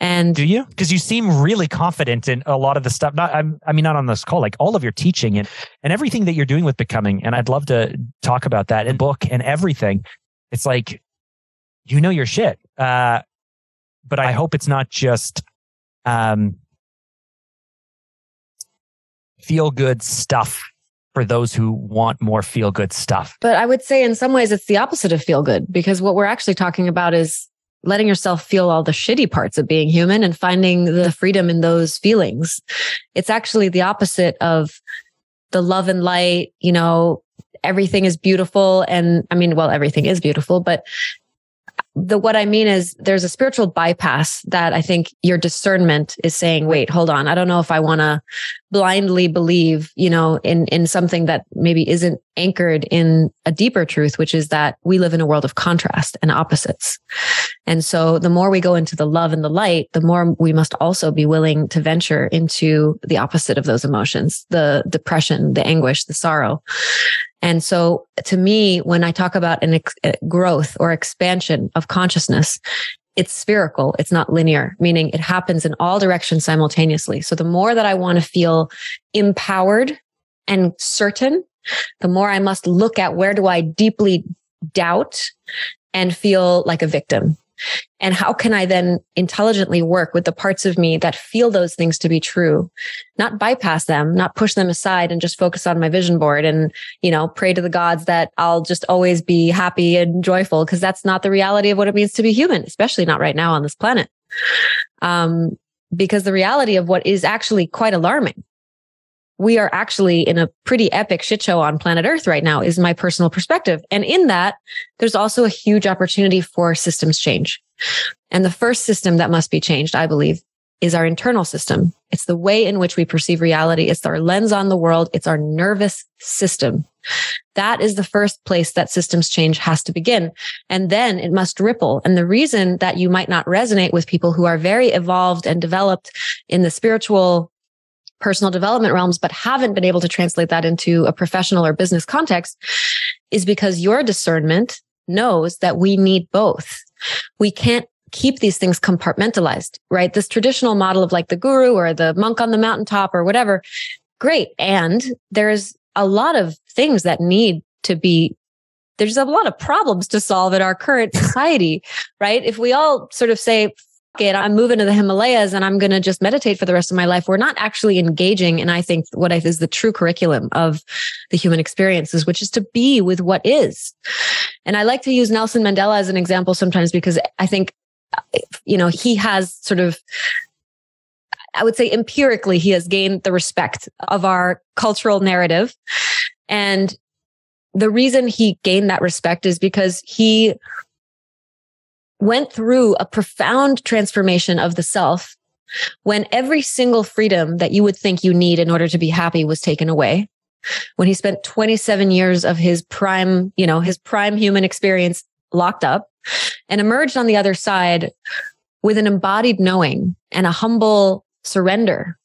And do you? Because you seem really confident in a lot of the stuff not I'm, i mean not on this call like all of your teaching and and everything that you're doing with BEQOMING and i'd love to talk about that in book and everything. It's like you know your shit uh but i hope it's not just um feel good stuff for those who want more feel good stuff. But I would say in some ways it's the opposite of feel good because what we're actually talking about is letting yourself feel all the shitty parts of being human and finding the freedom in those feelings. It's actually the opposite of the love and light, you know, everything is beautiful and I mean well everything is beautiful, but the what I mean is there's a spiritual bypass that I think your discernment is saying, wait, hold on. I don't know if I want to blindly believe, you know, in in something that maybe isn't anchored in a deeper truth, which is that we live in a world of contrast and opposites. And so the more we go into the love and the light, the more we must also be willing to venture into the opposite of those emotions, the depression, the anguish, the sorrow. And so to me, when I talk about an ex- uh, growth or expansion of consciousness, it's spherical. It's not linear, meaning it happens in all directions simultaneously. So the more that I want to feel empowered and certain, the more I must look at where do I deeply doubt and feel like a victim. And how can I then intelligently work with the parts of me that feel those things to be true, not bypass them, not push them aside and just focus on my vision board and, you know, pray to the gods that I'll just always be happy and joyful because that's not the reality of what it means to be human, especially not right now on this planet. Um, because the reality of what is actually quite alarming. We are actually in a pretty epic shit show on planet Earth right now, is my personal perspective. And in that, there's also a huge opportunity for systems change. And the first system that must be changed, I believe, is our internal system. It's the way in which we perceive reality. It's our lens on the world. It's our nervous system. That is the first place that systems change has to begin. And then it must ripple. And the reason that you might not resonate with people who are very evolved and developed in the spiritual personal development realms, but haven't been able to translate that into a professional or business context is because your discernment knows that we need both. We can't keep these things compartmentalized, right? This traditional model of like the guru or the monk on the mountaintop or whatever. Great. And there's a lot of things that need to be there's a lot of problems to solve in our current society, right? If we all sort of say, it, I'm moving to the Himalayas and I'm going to just meditate for the rest of my life. We're not actually engaging. And I think what is the true curriculum of the human experiences, which is to be with what is. And I like to use Nelson Mandela as an example sometimes because I think, you know, he has sort of I would say empirically, he has gained the respect of our cultural narrative. And the reason he gained that respect is because he went through a profound transformation of the self when every single freedom that you would think you need in order to be happy was taken away. When he spent 27 years of his prime, you know, his prime human experience locked up and emerged on the other side with an embodied knowing and a humble surrender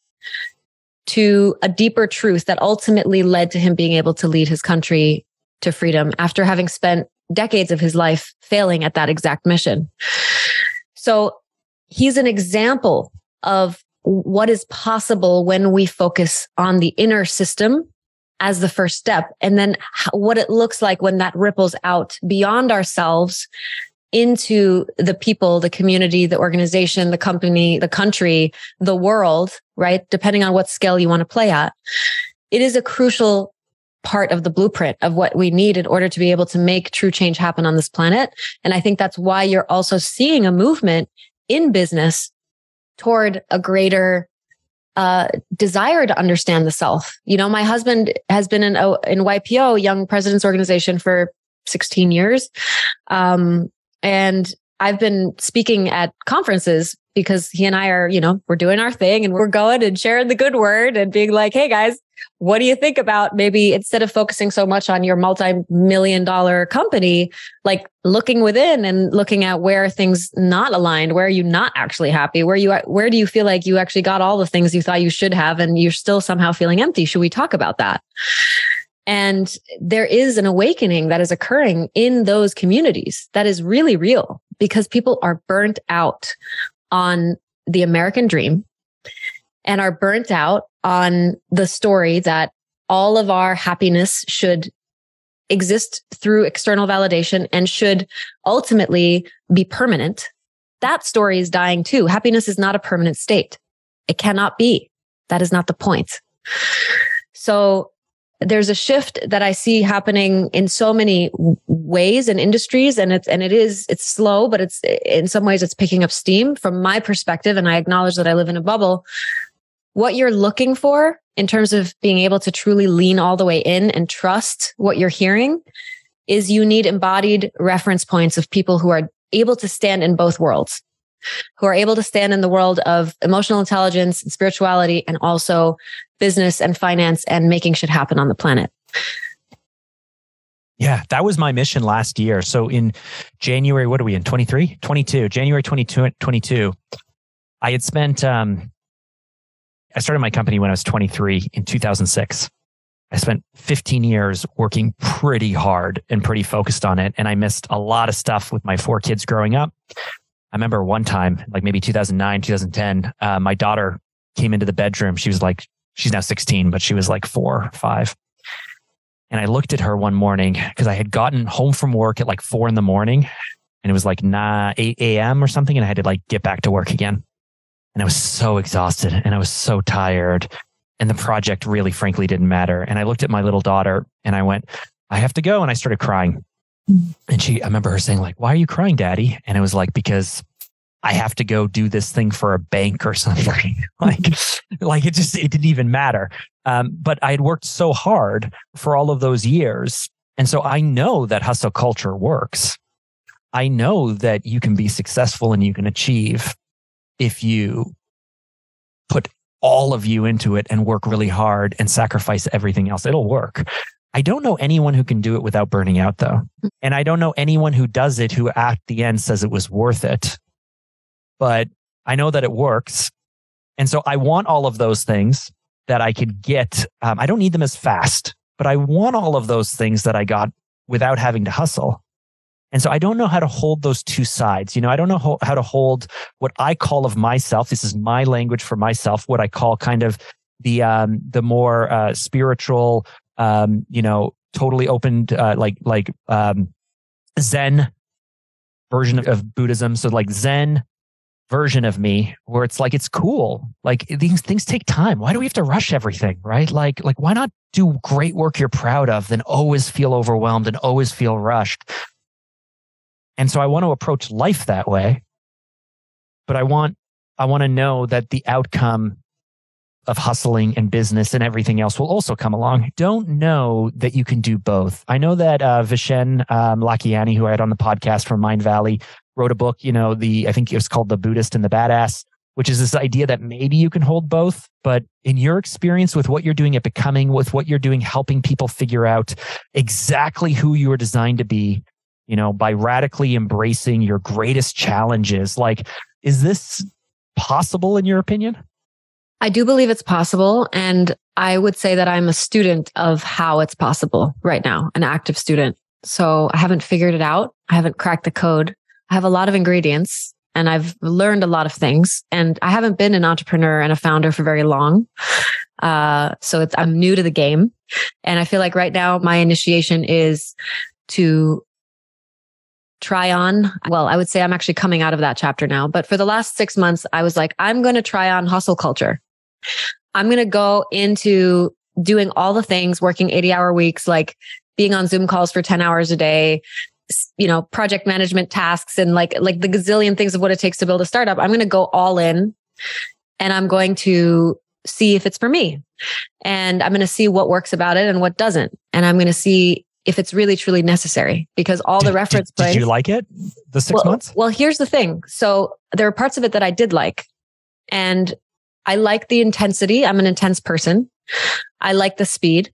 to a deeper truth that ultimately led to him being able to lead his country to freedom after having spent decades of his life failing at that exact mission. So he's an example of what is possible when we focus on the inner system as the first step and then what it looks like when that ripples out beyond ourselves into the people, the community, the organization, the company, the country, the world, right? Depending on what scale you want to play at. It is a crucial part of the blueprint of what we need in order to be able to make true change happen on this planet. And I think that's why you're also seeing a movement in business toward a greater uh, desire to understand the self. You know, my husband has been in in YPO, Young Presidents Organization, for 16 years, um, and I've been speaking at conferences because he and I are, you know, we're doing our thing and we're going and sharing the good word and being like, hey guys, what do you think about maybe instead of focusing so much on your multi-million dollar company, like looking within and looking at where things not aligned, where are you not actually happy, where you where do you feel like you actually got all the things you thought you should have and you're still somehow feeling empty? Should we talk about that? And there is an awakening that is occurring in those communities that is really real because people are burnt out on the American dream and are burnt out on the story that all of our happiness should exist through external validation and should ultimately be permanent. That story is dying too. Happiness is not a permanent state. It cannot be. That is not the point. So there's a shift that I see happening in so many ways and industries. And it's, and it is, it's slow, but it's in some ways it's picking up steam from my perspective. And I acknowledge that I live in a bubble. What you're looking for in terms of being able to truly lean all the way in and trust what you're hearing is you need embodied reference points of people who are able to stand in both worlds who are able to stand in the world of emotional intelligence and spirituality and also business and finance and making shit happen on the planet. Yeah, that was my mission last year. So in January, what are we in? 23? 22, January 22, 22, I had spent, um, I started my company when I was 23 in 2006. I spent 15 years working pretty hard and pretty focused on it. And I missed a lot of stuff with my four kids growing up. I remember one time, like maybe 2009, 2010, uh, my daughter came into the bedroom. She was like, she's now 16, but she was like four, five. And I looked at her one morning because I had gotten home from work at like four in the morning and it was like nah, 8 a.m. or something. And I had to like get back to work again. And I was so exhausted and I was so tired. And the project really, frankly, didn't matter. And I looked at my little daughter and I went, I have to go. And I started crying. Hmm. And she, I remember her saying, like, why are you crying, daddy? And it was like, because I have to go do this thing for a bank or something. like, like it just, it didn't even matter. Um, but I had worked so hard for all of those years. And so I know that hustle culture works. I know that you can be successful and you can achieve if you put all of you into it and work really hard and sacrifice everything else. It'll work. I don't know anyone who can do it without burning out though. And I don't know anyone who does it who at the end says it was worth it. But I know that it works. And so I want all of those things that I could get. Um, I don't need them as fast, but I want all of those things that I got without having to hustle. And so I don't know how to hold those two sides. You know, I don't know how to hold what I call of myself. This is my language for myself, what I call kind of the, um, the more, uh, spiritual, um, you know, totally opened, uh, like, like, um, Zen version of, of Buddhism. So like Zen version of me where it's like it's cool like these things take time why do we have to rush everything right like like why not do great work you're proud of then always feel overwhelmed and always feel rushed and so I want to approach life that way. But I want, I want to know that the outcome of hustling and business and everything else will also come along. Don't know that you can do both. I know that uh, Vishen um, Lakhiani, who I had on the podcast from Mindvalley, wrote a book. You know, the I think it was called "The Buddhist and the Badass," which is this idea that maybe you can hold both. But in your experience with what you're doing at BEQOMING, with what you're doing, helping people figure out exactly who you are designed to be, you know, by radically embracing your greatest challenges. Like, is this possible in your opinion? I do believe it's possible. And I would say that I'm a student of how it's possible right now, an active student. So I haven't figured it out. I haven't cracked the code. I have a lot of ingredients and I've learned a lot of things and I haven't been an entrepreneur and a founder for very long. Uh, so I'm new to the game. And I feel like right now my initiation is to try on. Well, I would say I'm actually coming out of that chapter now, but for the last six months, I was like, I'm going to try on hustle culture. I'm going to go into doing all the things, working 80 hour weeks, like being on Zoom calls for 10 hours a day, you know, project management tasks and like, like the gazillion things of what it takes to build a startup. I'm going to go all in and I'm going to see if it's for me. And I'm going to see what works about it and what doesn't. And I'm going to see if it's really truly necessary because all did, the reference did, Did you like it? The six well, months? Well, here's the thing. So there are parts of it that I did like and I like the intensity. I'm an intense person. I like the speed.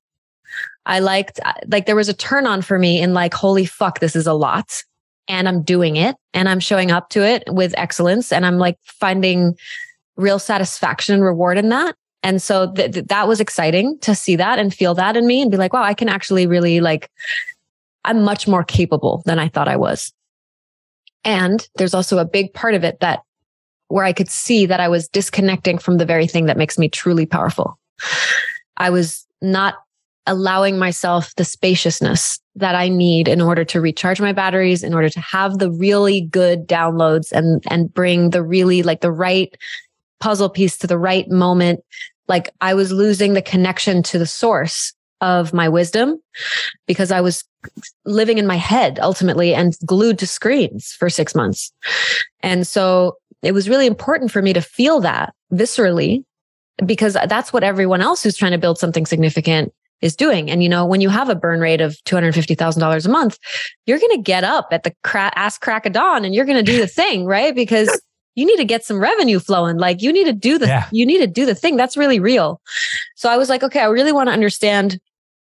I liked, uh, like, there was a turn on for me in like, holy fuck, this is a lot. And I'm doing it and I'm showing up to it with excellence. And I'm like finding real satisfaction and reward in that. And so th- th- that was exciting to see that and feel that in me and be like, wow, I can actually really like, I'm much more capable than I thought I was. And there's also a big part of it that where I could see that I was disconnecting from the very thing that makes me truly powerful. I was not allowing myself the spaciousness that I need in order to recharge my batteries, in order to have the really good downloads and, and bring the really like the right puzzle piece to the right moment like I was losing the connection to the source of my wisdom because I was living in my head ultimately and glued to screens for six months. And so it was really important for me to feel that viscerally because that's what everyone else who's trying to build something significant is doing. And you know, when you have a burn rate of $250,000 a month, you're going to get up at the cra- ass crack of dawn and you're going to do the thing, right? Because you need to get some revenue flowing. Like you need to do the, yeah. you need to do the thing. That's really real. So I was like, okay, I really want to understand.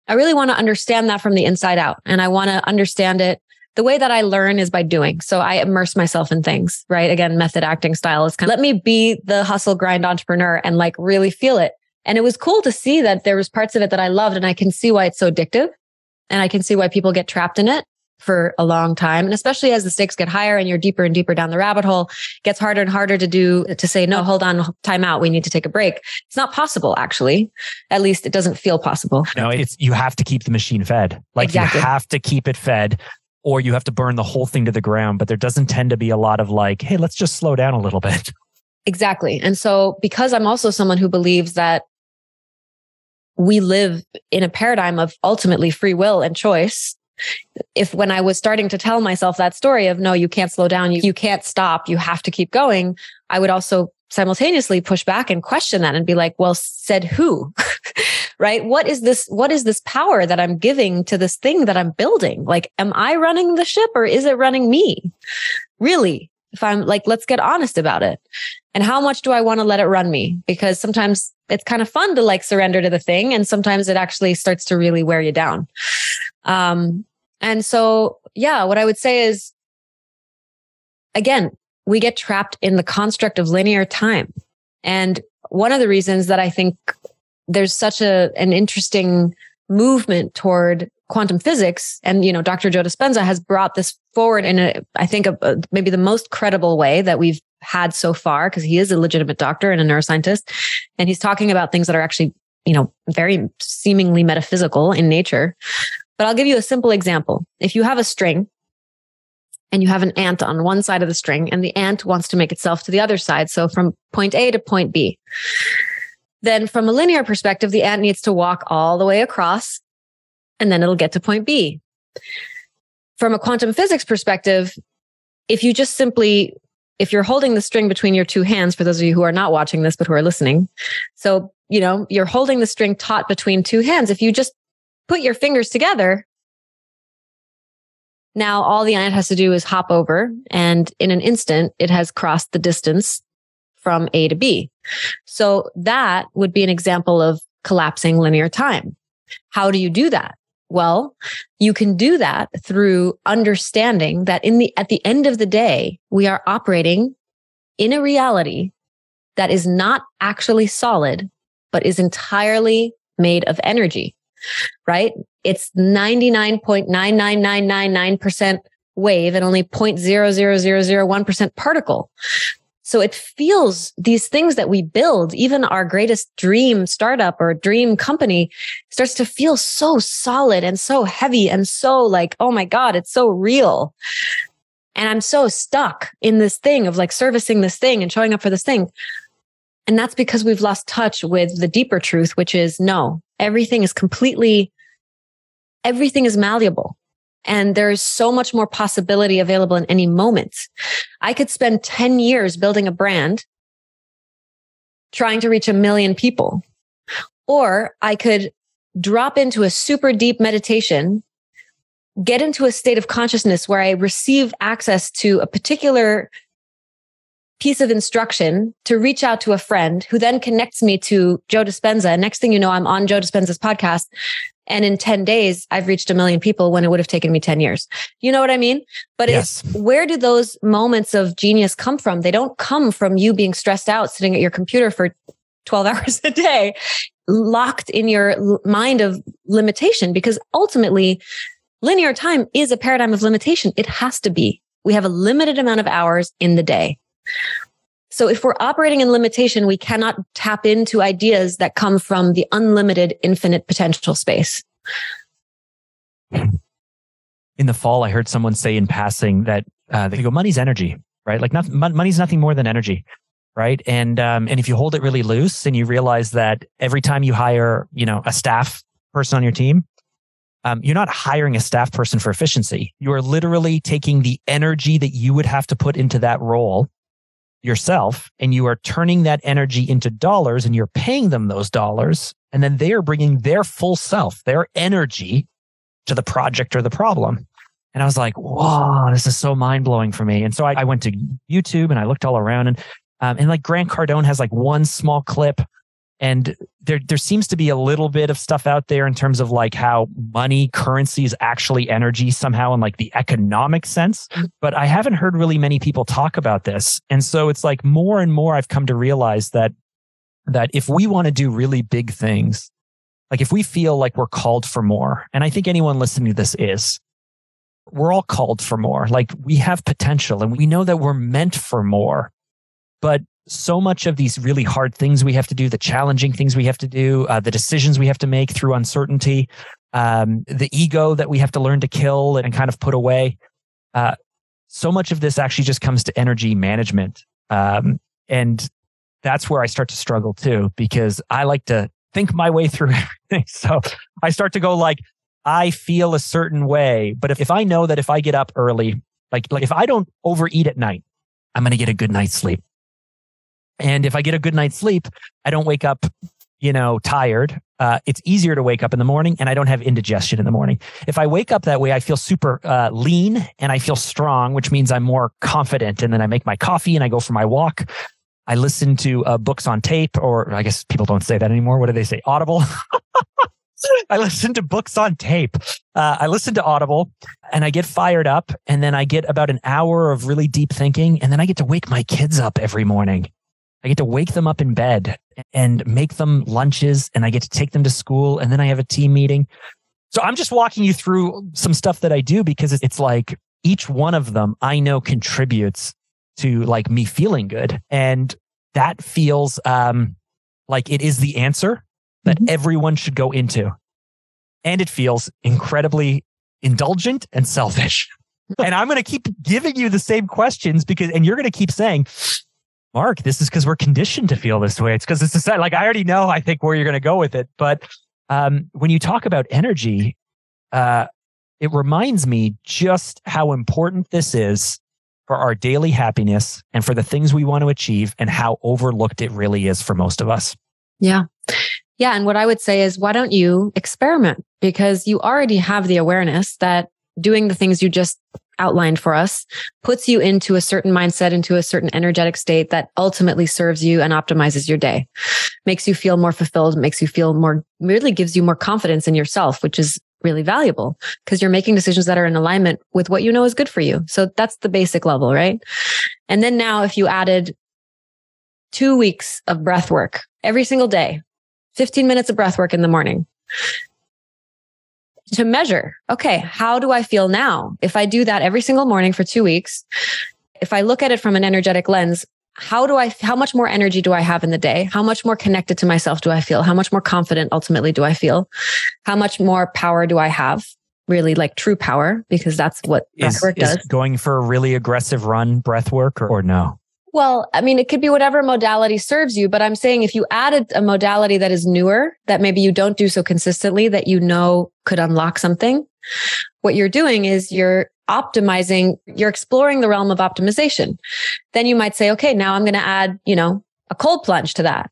I really want to understand that from the inside out. And I want to understand it. The way that I learn is by doing. So I immerse myself in things, right? Again, method acting style is kind of let me be the hustle grind entrepreneur and like really feel it. And it was cool to see that there was parts of it that I loved and I can see why it's so addictive and I can see why people get trapped in it for a long time. And especially as the stakes get higher and you're deeper and deeper down the rabbit hole, it gets harder and harder to do to say, no, hold on, time out. We need to take a break. It's not possible, actually. At least it doesn't feel possible. No, it's, you have to keep the machine fed. Like exactly. you have to keep it fed or you have to burn the whole thing to the ground. But there doesn't tend to be a lot of like, hey, let's just slow down a little bit. Exactly. And so because I'm also someone who believes that we live in a paradigm of ultimately free will and choice if when I was starting to tell myself that story of no, you can't slow down, you, you can't stop, you have to keep going, I would also simultaneously push back and question that and be like, well, said who? right? What is this? What is this power that I'm giving to this thing that I'm building? Like, am I running the ship or is it running me? Really? If I'm like, let's get honest about it. And how much do I want to let it run me? Because sometimes it's kind of fun to like surrender to the thing. And sometimes it actually starts to really wear you down. Um, and so, yeah, what I would say is, again, we get trapped in the construct of linear time. And one of the reasons that I think there's such a, an interesting movement toward quantum physics and you know dr joe dispenza has brought this forward in a i think a, a, maybe the most credible way that we've had so far because he is a legitimate doctor and a neuroscientist and he's talking about things that are actually you know very seemingly metaphysical in nature but i'll give you a simple example if you have a string and you have an ant on one side of the string and the ant wants to make itself to the other side so from point a to point b then from a linear perspective the ant needs to walk all the way across and then it'll get to point B. From a quantum physics perspective, if you just simply, if you're holding the string between your two hands, for those of you who are not watching this, but who are listening. So, you know, you're holding the string taut between two hands. If you just put your fingers together, now all the ant has to do is hop over and in an instant, it has crossed the distance from A to B. So that would be an example of collapsing linear time. How do you do that? Well, you can do that through understanding that in the, at the end of the day, we are operating in a reality that is not actually solid, but is entirely made of energy, right? It's 99.99999% wave and only 0.00001% particle. So it feels these things that we build, even our greatest dream startup or dream company starts to feel so solid and so heavy and so like, oh my God, it's so real. And I'm so stuck in this thing of like servicing this thing and showing up for this thing. And that's because we've lost touch with the deeper truth, which is no, everything is completely, everything is malleable and there is so much more possibility available in any moment. I could spend 10 years building a brand trying to reach a million people, or I could drop into a super deep meditation, get into a state of consciousness where I receive access to a particular piece of instruction to reach out to a friend who then connects me to Joe Dispenza. Next thing you know, I'm on Joe Dispenza's podcast and in 10 days, I've reached a million people when it would have taken me 10 years. You know what I mean? But yes. where do those moments of genius come from? They don't come from you being stressed out, sitting at your computer for 12 hours a day, locked in your mind of limitation, because ultimately linear time is a paradigm of limitation. It has to be. We have a limited amount of hours in the day. So if we're operating in limitation, we cannot tap into ideas that come from the unlimited infinite potential space. In the fall, I heard someone say in passing that uh, they go, money's energy, right? Like money's nothing more than energy. Right. And, um, and if you hold it really loose and you realize that every time you hire, you know, a staff person on your team, um, you're not hiring a staff person for efficiency. You are literally taking the energy that you would have to put into that role yourself and you are turning that energy into dollars and you're paying them those dollars. And then they are bringing their full self, their energy to the project or the problem. And I was like, whoa, this is so mind blowing for me. And so I, I, went to YouTube and I looked all around and, um, and like Grant Cardone has like one small clip and there, there seems to be a little bit of stuff out there in terms of like how money, currency is actually energy somehow in like the economic sense. But I haven't heard really many people talk about this. And so it's like more and more I've come to realize that, that if we want to do really big things, like if we feel like we're called for more, and I think anyone listening to this is, we're all called for more. Like we have potential and we know that we're meant for more. But so much of these really hard things we have to do, the challenging things we have to do, uh, the decisions we have to make through uncertainty, um, the ego that we have to learn to kill and kind of put away. Uh, so much of this actually just comes to energy management. Um, and that's where I start to struggle too, because I like to think my way through everything. So I start to go like, I feel a certain way, but if, if I know that if I get up early, like, like if I don't overeat at night, I'm going to get a good night's sleep. And if I get a good night's sleep, I don't wake up, you know, tired. Uh, it's easier to wake up in the morning and I don't have indigestion in the morning. If I wake up that way, I feel super uh, lean and I feel strong, which means I'm more confident. And then I make my coffee and I go for my walk. I listen to uh, books on tape, or I guess people don't say that anymore. What do they say? Audible. I listen to books on tape. Uh, I listen to Audible and I get fired up. And then I get about an hour of really deep thinking. And then I get to wake my kids up every morning. I get to wake them up in bed and make them lunches and I get to take them to school. And then I have a team meeting. So I'm just walking you through some stuff that I do because it's like each one of them I know contributes to like me feeling good. And that feels um, like it is the answer that mm-hmm. everyone should go into. And it feels incredibly indulgent and selfish. and I'm going to keep giving you the same questions because, and you're going to keep saying, Mark, this is because we're conditioned to feel this way. It's because it's a like I already know. I think where you're going to go with it, but um, when you talk about energy, uh, it reminds me just how important this is for our daily happiness and for the things we want to achieve, and how overlooked it really is for most of us. Yeah. Yeah. And what I would say is, why don't you experiment? Because you already have the awareness that doing the things you just outlined for us puts you into a certain mindset, into a certain energetic state that ultimately serves you and optimizes your day, makes you feel more fulfilled, makes you feel more, really gives you more confidence in yourself, which is really valuable because you're making decisions that are in alignment with what you know is good for you. So that's the basic level, right? And then now if you added two weeks of breath work every single day, 15 minutes of breath work in the morning, to measure, okay, how do I feel now? If I do that every single morning for two weeks, if I look at it from an energetic lens, how do I, how much more energy do I have in the day? How much more connected to myself do I feel? How much more confident ultimately do I feel? How much more power do I have? Really like true power, because that's what breath work does. going for a really aggressive run breath work or, or no? Well, I mean, it could be whatever modality serves you, but I'm saying if you added a modality that is newer, that maybe you don't do so consistently, that you know could unlock something, what you're doing is you're optimizing, you're exploring the realm of optimization. Then you might say, okay, now I'm going to add, you know, a cold plunge to that.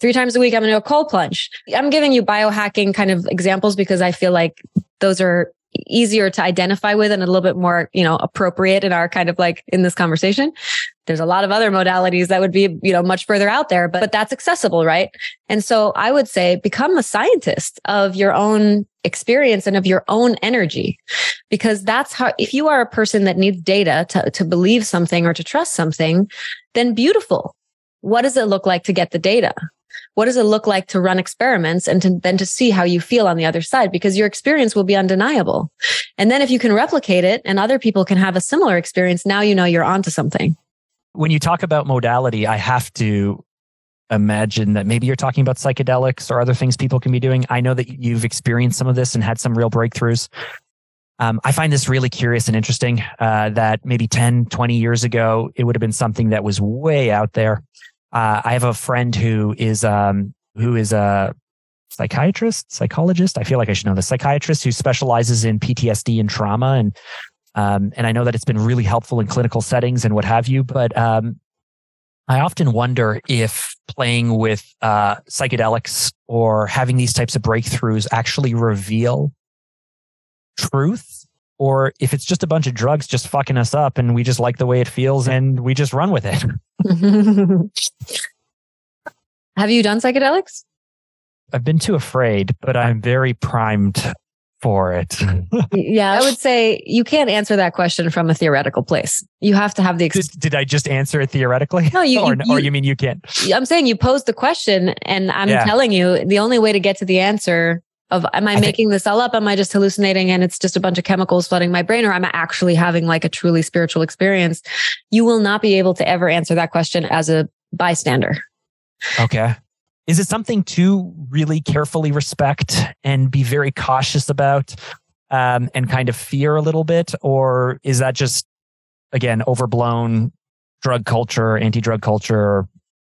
Three times a week, I'm going to do a cold plunge. I'm giving you biohacking kind of examples because I feel like those are easier to identify with and a little bit more, you know, appropriate in our kind of like in this conversation. There's a lot of other modalities that would be, you know, much further out there, but, but that's accessible, right? And so I would say become a scientist of your own experience and of your own energy, because that's how, if you are a person that needs data to, to believe something or to trust something, then beautiful. What does it look like to get the data? What does it look like to run experiments and to, then to see how you feel on the other side because your experience will be undeniable. And then if you can replicate it and other people can have a similar experience, now you know you're onto something. When you talk about modality, I have to imagine that maybe you're talking about psychedelics or other things people can be doing. I know that you've experienced some of this and had some real breakthroughs. Um, I find this really curious and interesting uh, that maybe 10, 20 years ago, it would have been something that was way out there. Uh, I have a friend who is um, who is a psychiatrist, psychologist. I feel like I should know the psychiatrist who specializes in PTSD and trauma, and um, and I know that it's been really helpful in clinical settings and what have you. But um, I often wonder if playing with uh, psychedelics or having these types of breakthroughs actually reveal truth or if it's just a bunch of drugs just fucking us up and we just like the way it feels and we just run with it. Have you done psychedelics? I've been too afraid, but I'm very primed for it. yeah, I would say you can't answer that question from a theoretical place. You have to have the. Ex- did, did, I just answer it theoretically? No, you, or, you, or you mean you can't? I'm saying you posed the question, and I'm yeah. telling you the only way to get to the answer of am I, I making think, this all up? Am I just hallucinating and it's just a bunch of chemicals flooding my brain or am I actually having like a truly spiritual experience? You will not be able to ever answer that question as a bystander. Okay. Is it something to really carefully respect and be very cautious about um, and kind of fear a little bit? Or is that just, again, overblown drug culture, anti drug culture,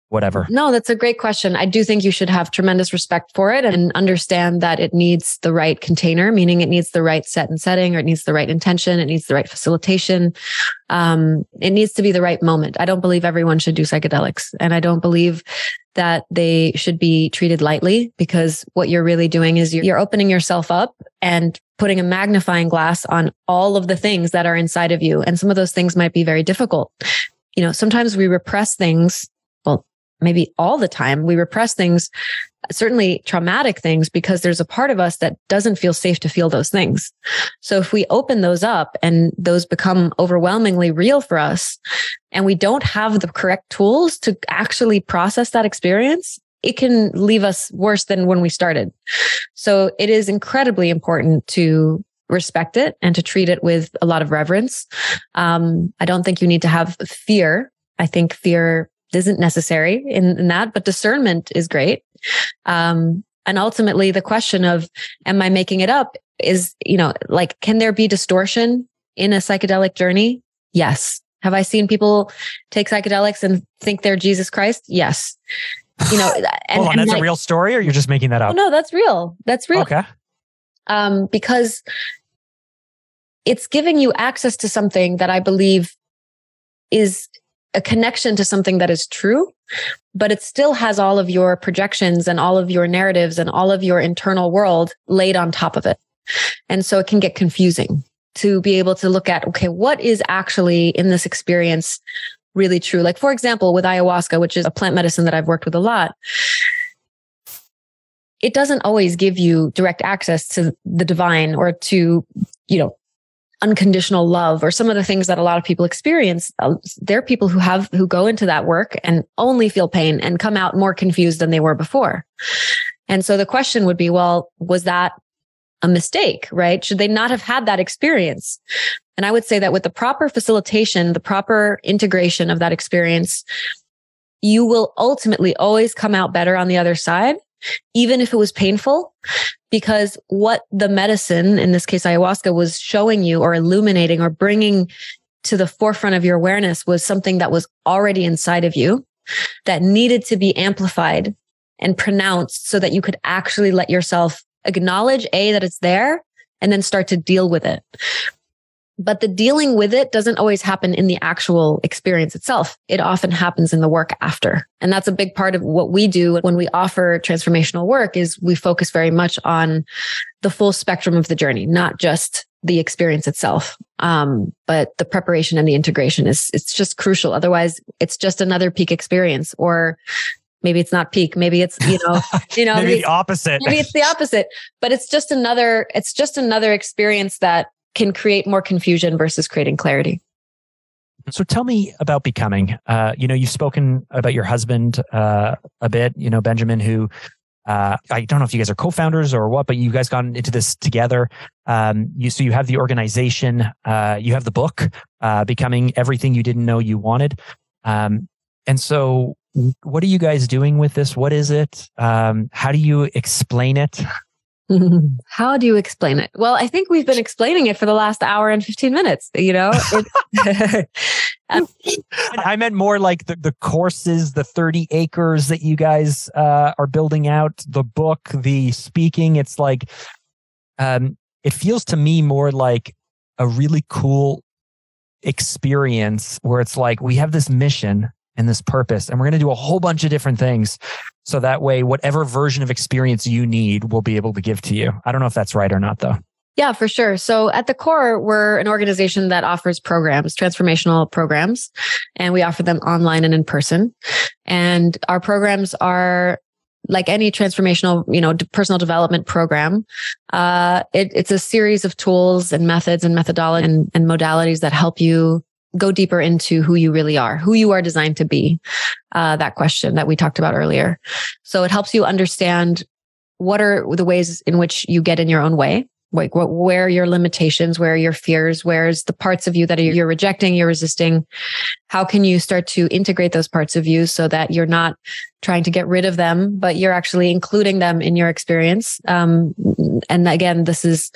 whatever? No, that's a great question. I do think you should have tremendous respect for it and understand that it needs the right container, meaning it needs the right set and setting, or it needs the right intention, it needs the right facilitation. Um, it needs to be the right moment. I don't believe everyone should do psychedelics, and I don't believe that they should be treated lightly because what you're really doing is you're, you're opening yourself up and putting a magnifying glass on all of the things that are inside of you. And some of those things might be very difficult. You know, sometimes we repress things maybe all the time. We repress things, certainly traumatic things, because there's a part of us that doesn't feel safe to feel those things. So if we open those up and those become overwhelmingly real for us, and we don't have the correct tools to actually process that experience, it can leave us worse than when we started. So it is incredibly important to respect it and to treat it with a lot of reverence. Um, I don't think you need to have fear. I think fear isn't necessary in, in that, but discernment is great. Um, and ultimately the question of, am I making it up is, you know, like, can there be distortion in a psychedelic journey? Yes. Have I seen people take psychedelics and think they're Jesus Christ? Yes. You know, and, Hold on, that's like, a real story or you're just making that up? Oh, no, that's real. That's real. Okay. Um, because it's giving you access to something that I believe is a connection to something that is true, but it still has all of your projections and all of your narratives and all of your internal world laid on top of it. And so it can get confusing to be able to look at, okay, what is actually in this experience really true? Like, for example, with ayahuasca, which is a plant medicine that I've worked with a lot, it doesn't always give you direct access to the divine or to, you know, unconditional love or some of the things that a lot of people experience uh, there are people who have who go into that work and only feel pain and come out more confused than they were before. And so the question would be well was that a mistake right? Should they not have had that experience? And i would say that with the proper facilitation the proper integration of that experience you will ultimately always come out better on the other side even if it was painful, because what the medicine, in this case, ayahuasca was showing you or illuminating or bringing to the forefront of your awareness was something that was already inside of you that needed to be amplified and pronounced so that you could actually let yourself acknowledge A, that it's there and then start to deal with it. But the dealing with it doesn't always happen in the actual experience itself. It often happens in the work after. And that's a big part of what we do when we offer transformational work is we focus very much on the full spectrum of the journey, not just the experience itself. Um, but the preparation and the integration is, it's just crucial. Otherwise it's just another peak experience or maybe it's not peak maybe it's you know you know maybe the opposite maybe it's the opposite but it's just another it's just another experience that can create more confusion versus creating clarity. So tell me about BEQOMING. Uh, you know, you've spoken about your husband uh, a bit. You know, Benjamin, who uh, I don't know if you guys are co-founders or what, but you guys got into this together. Um, you so you have the organization, uh, you have the book, uh, BEQOMING everything you didn't know you wanted. Um, and so, what are you guys doing with this? What is it? Um, how do you explain it? How do you explain it? Well, I think we've been explaining it for the last hour and 15 minutes, you know? um, I meant more like the, the courses, the 30 acres that you guys uh, are building out, the book, the speaking. It's like, um, it feels to me more like a really cool experience where it's like we have this mission and this purpose. And we're going to do a whole bunch of different things. So that way, whatever version of experience you need, we'll be able to give to you. I don't know if that's right or not, though. Yeah, for sure. So at the core, we're an organization that offers programs, transformational programs, and we offer them online and in person. And our programs are like any transformational, you know, personal development program. Uh, it, it's a series of tools and methods and methodology and, and modalities that help you go deeper into who you really are, who you are designed to be. Uh, that question that we talked about earlier. So it helps you understand what are the ways in which you get in your own way. Like what, where are your limitations? Where are your fears? Where's the parts of you that you're rejecting, you're resisting? How can you start to integrate those parts of you so that you're not trying to get rid of them, but you're actually including them in your experience? Um, and again, this is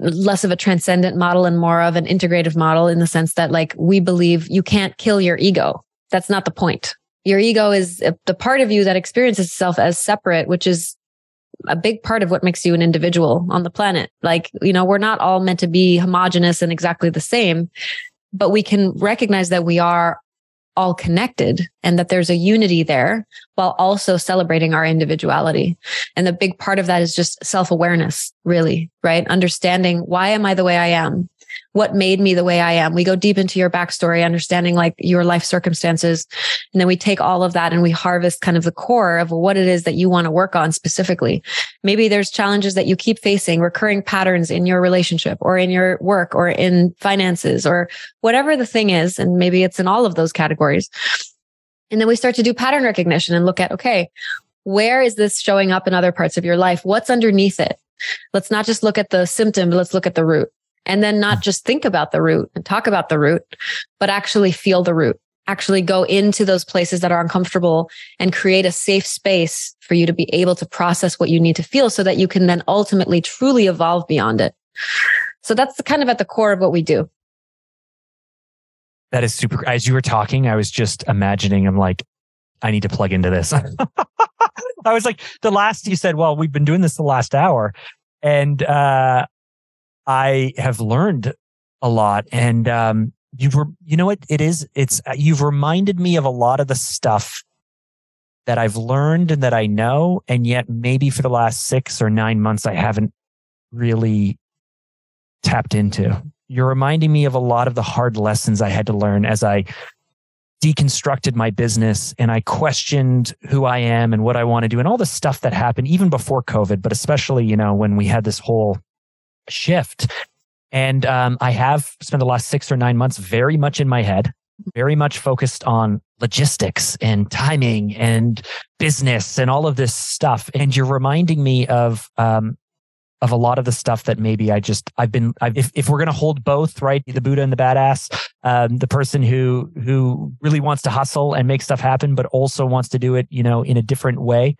less of a transcendent model and more of an integrative model in the sense that like we believe you can't kill your ego. That's not the point. Your ego is uh, the part of you that experiences itself as separate, which is a big part of what makes you an individual on the planet. Like, you know, we're not all meant to be homogenous and exactly the same, but we can recognize that we are all connected and that there's a unity there while also celebrating our individuality. And the big part of that is just self awareness, really, right? Understanding why am I the way I am? What made me the way I am. We go deep into your backstory, understanding like your life circumstances. And then we take all of that and we harvest kind of the core of what it is that you want to work on specifically. Maybe there's challenges that you keep facing, recurring patterns in your relationship or in your work or in finances or whatever the thing is. And maybe it's in all of those categories. And then we start to do pattern recognition and look at, okay, where is this showing up in other parts of your life? What's underneath it? Let's not just look at the symptom, let's look at the root and then not just think about the root and talk about the root, but actually feel the root, actually go into those places that are uncomfortable and create a safe space for you to be able to process what you need to feel so that you can then ultimately truly evolve beyond it. So that's kind of at the core of what we do. That is super. As you were talking, I was just imagining, I'm like, I need to plug into this. I was like, the last you said, well, we've been doing this the last hour. And uh, I have learned a lot. And um, you've, re- you know what it is? It's, uh, you've reminded me of a lot of the stuff that I've learned and that I know. And yet maybe for the last six or nine months, I haven't really tapped into. You're reminding me of a lot of the hard lessons I had to learn as I deconstructed my business and I questioned who I am and what I want to do and all the stuff that happened even before COVID, but especially, you know, when we had this whole shift. And um, I have spent the last six or nine months very much in my head, very much focused on logistics and timing and business and all of this stuff. And you're reminding me of um, of a lot of the stuff that maybe I just I've been I've, if if we're gonna hold both right the Buddha and the badass um, the person who who really wants to hustle and make stuff happen but also wants to do it you know in a different way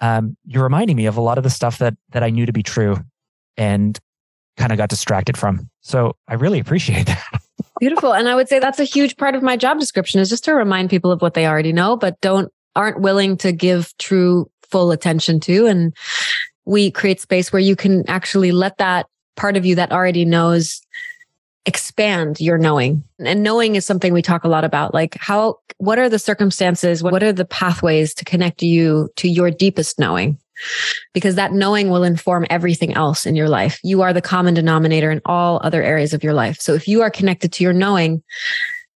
um, you're reminding me of a lot of the stuff that that I knew to be true and kind of got distracted from so I really appreciate that. Beautiful and I would say that's a huge part of my job description is just to remind people of what they already know but don't aren't willing to give true full attention to and we create space where you can actually let that part of you that already knows expand your knowing. And knowing is something we talk a lot about. Like how, what are the circumstances? What are the pathways to connect you to your deepest knowing? Because that knowing will inform everything else in your life. You are the common denominator in all other areas of your life. So if you are connected to your knowing,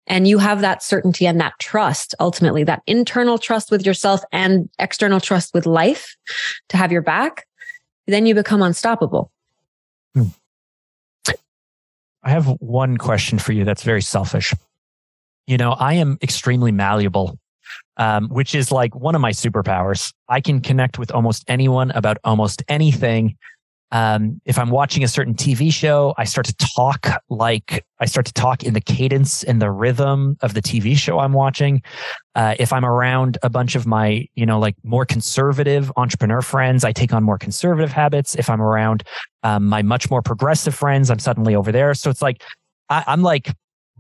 and you have that certainty and that trust, ultimately, that internal trust with yourself and external trust with life to have your back, then you become unstoppable. Hmm. I have one question for you that's very selfish. You know, I am extremely malleable, um, which is like one of my superpowers. I can connect with almost anyone about almost anything. Um, if I'm watching a certain TV show, I start to talk like I start to talk in the cadence and the rhythm of the TV show I'm watching. Uh, if I'm around a bunch of my, you know, like more conservative entrepreneur friends, I take on more conservative habits. If I'm around um, my much more progressive friends, I'm suddenly over there. So it's like I, I'm like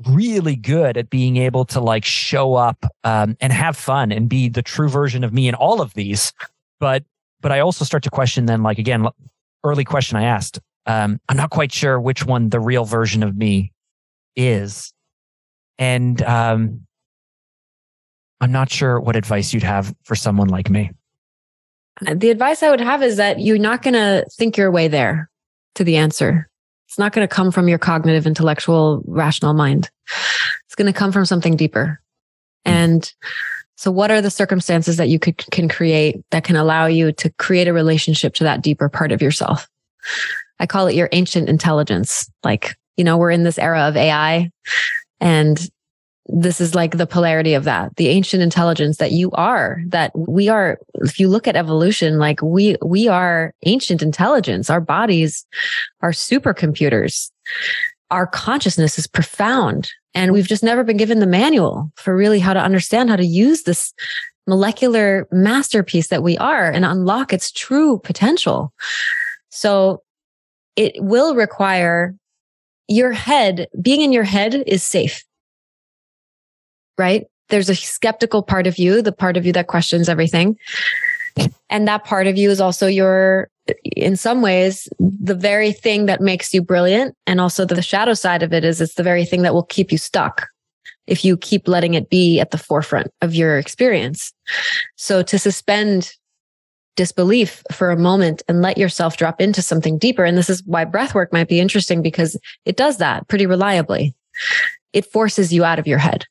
really good at being able to like show up um, and have fun and be the true version of me in all of these. But but I also start to question then like again early question I asked. Um, I'm not quite sure which one the real version of me is. And um, I'm not sure what advice you'd have for someone like me. The advice I would have is that you're not going to think your way there to the answer. It's not going to come from your cognitive, intellectual, rational mind. It's going to come from something deeper. And so what are the circumstances that you could, can create that can allow you to create a relationship to that deeper part of yourself? I call it your ancient intelligence. Like, you know, we're in this era of AI and this is like the polarity of that the ancient intelligence that you are that we are if you look at evolution like we we are ancient intelligence. Our bodies are supercomputers. Our consciousness is profound. And we've just never been given the manual for really how to understand how to use this molecular masterpiece that we are and unlock its true potential. So it will require your head, being in your head is safe, right? There's a skeptical part of you, the part of you that questions everything. And that part of you is also your in some ways the very thing that makes you brilliant and also the shadow side of it is it's the very thing that will keep you stuck if you keep letting it be at the forefront of your experience so to suspend disbelief for a moment and let yourself drop into something deeper and this is why breath work might be interesting because it does that pretty reliably it forces you out of your head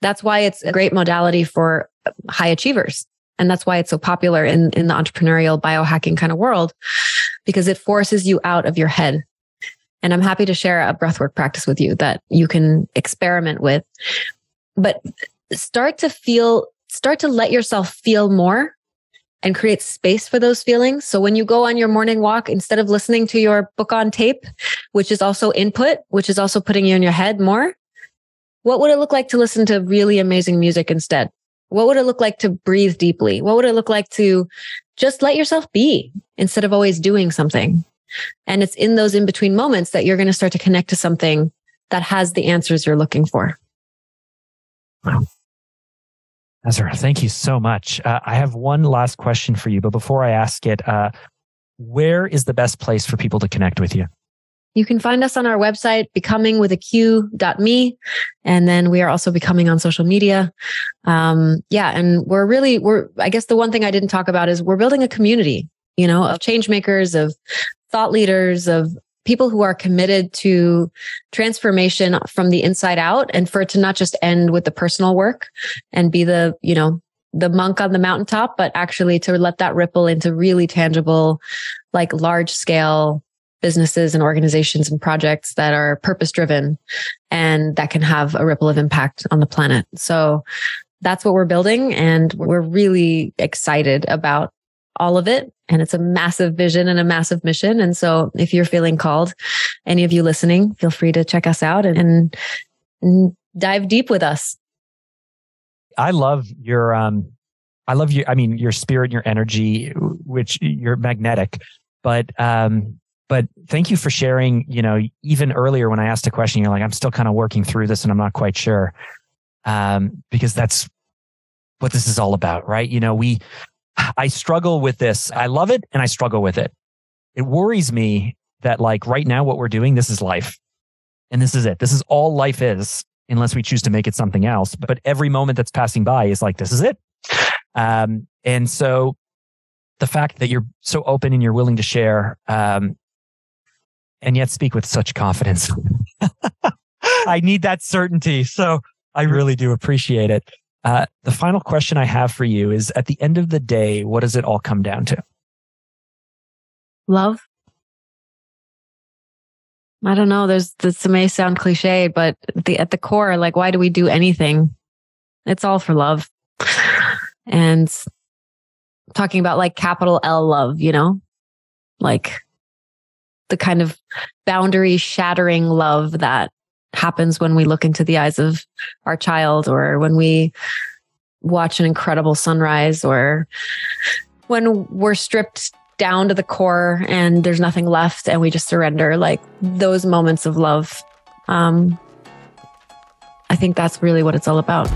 that's why it's a great modality for high achievers and that's why it's so popular in, in the entrepreneurial biohacking kind of world, because it forces you out of your head. And I'm happy to share a breathwork practice with you that you can experiment with. But start to feel start to let yourself feel more and create space for those feelings. So when you go on your morning walk, instead of listening to your book on tape, which is also input, which is also putting you in your head more, what would it look like to listen to really amazing music instead? What would it look like to breathe deeply? What would it look like to just let yourself be instead of always doing something? And it's in those in between moments that you're going to start to connect to something that has the answers you're looking for. Wow. Azrya, thank you so much. Uh, I have one last question for you, but before I ask it, uh, where is the best place for people to connect with you? You can find us on our website, becomingwithaq.me. And then we are also BEQOMING on social media. Um, yeah. And we're really, we're, I guess the one thing I didn't talk about is we're building a community, you know, of change makers, of thought leaders, of people who are committed to transformation from the inside out and for it to not just end with the personal work and be the, you know, the monk on the mountaintop, but actually to let that ripple into really tangible, like large scale businesses and organizations and projects that are purpose driven and that can have a ripple of impact on the planet. So that's what we're building. And we're really excited about all of it. And it's a massive vision and a massive mission. And so if you're feeling called, any of you listening, feel free to check us out and, and dive deep with us. I love your, um, I love your, I mean, your spirit, your energy, which you're magnetic, but, um, but thank you for sharing, you know, even earlier when I asked a question, you're like, I'm still kind of working through this and I'm not quite sure. Um, because that's what this is all about, right? You know, we, I struggle with this. I love it and I struggle with it. It worries me that like right now, what we're doing, this is life and this is it. This is all life is unless we choose to make it something else. But every moment that's passing by is like, this is it. Um, and so the fact that you're so open and you're willing to share, um, and yet speak with such confidence. I need that certainty. So I really do appreciate it. Uh, the final question I have for you is at the end of the day, what does it all come down to? Love. I don't know. There's this may sound cliche, but the, at the core, like, why do we do anything? It's all for love. And talking about like capital L love, you know, like the kind of boundary shattering love that happens when we look into the eyes of our child or when we watch an incredible sunrise or when we're stripped down to the core and there's nothing left and we just surrender like those moments of love. Um i think that's really what it's all about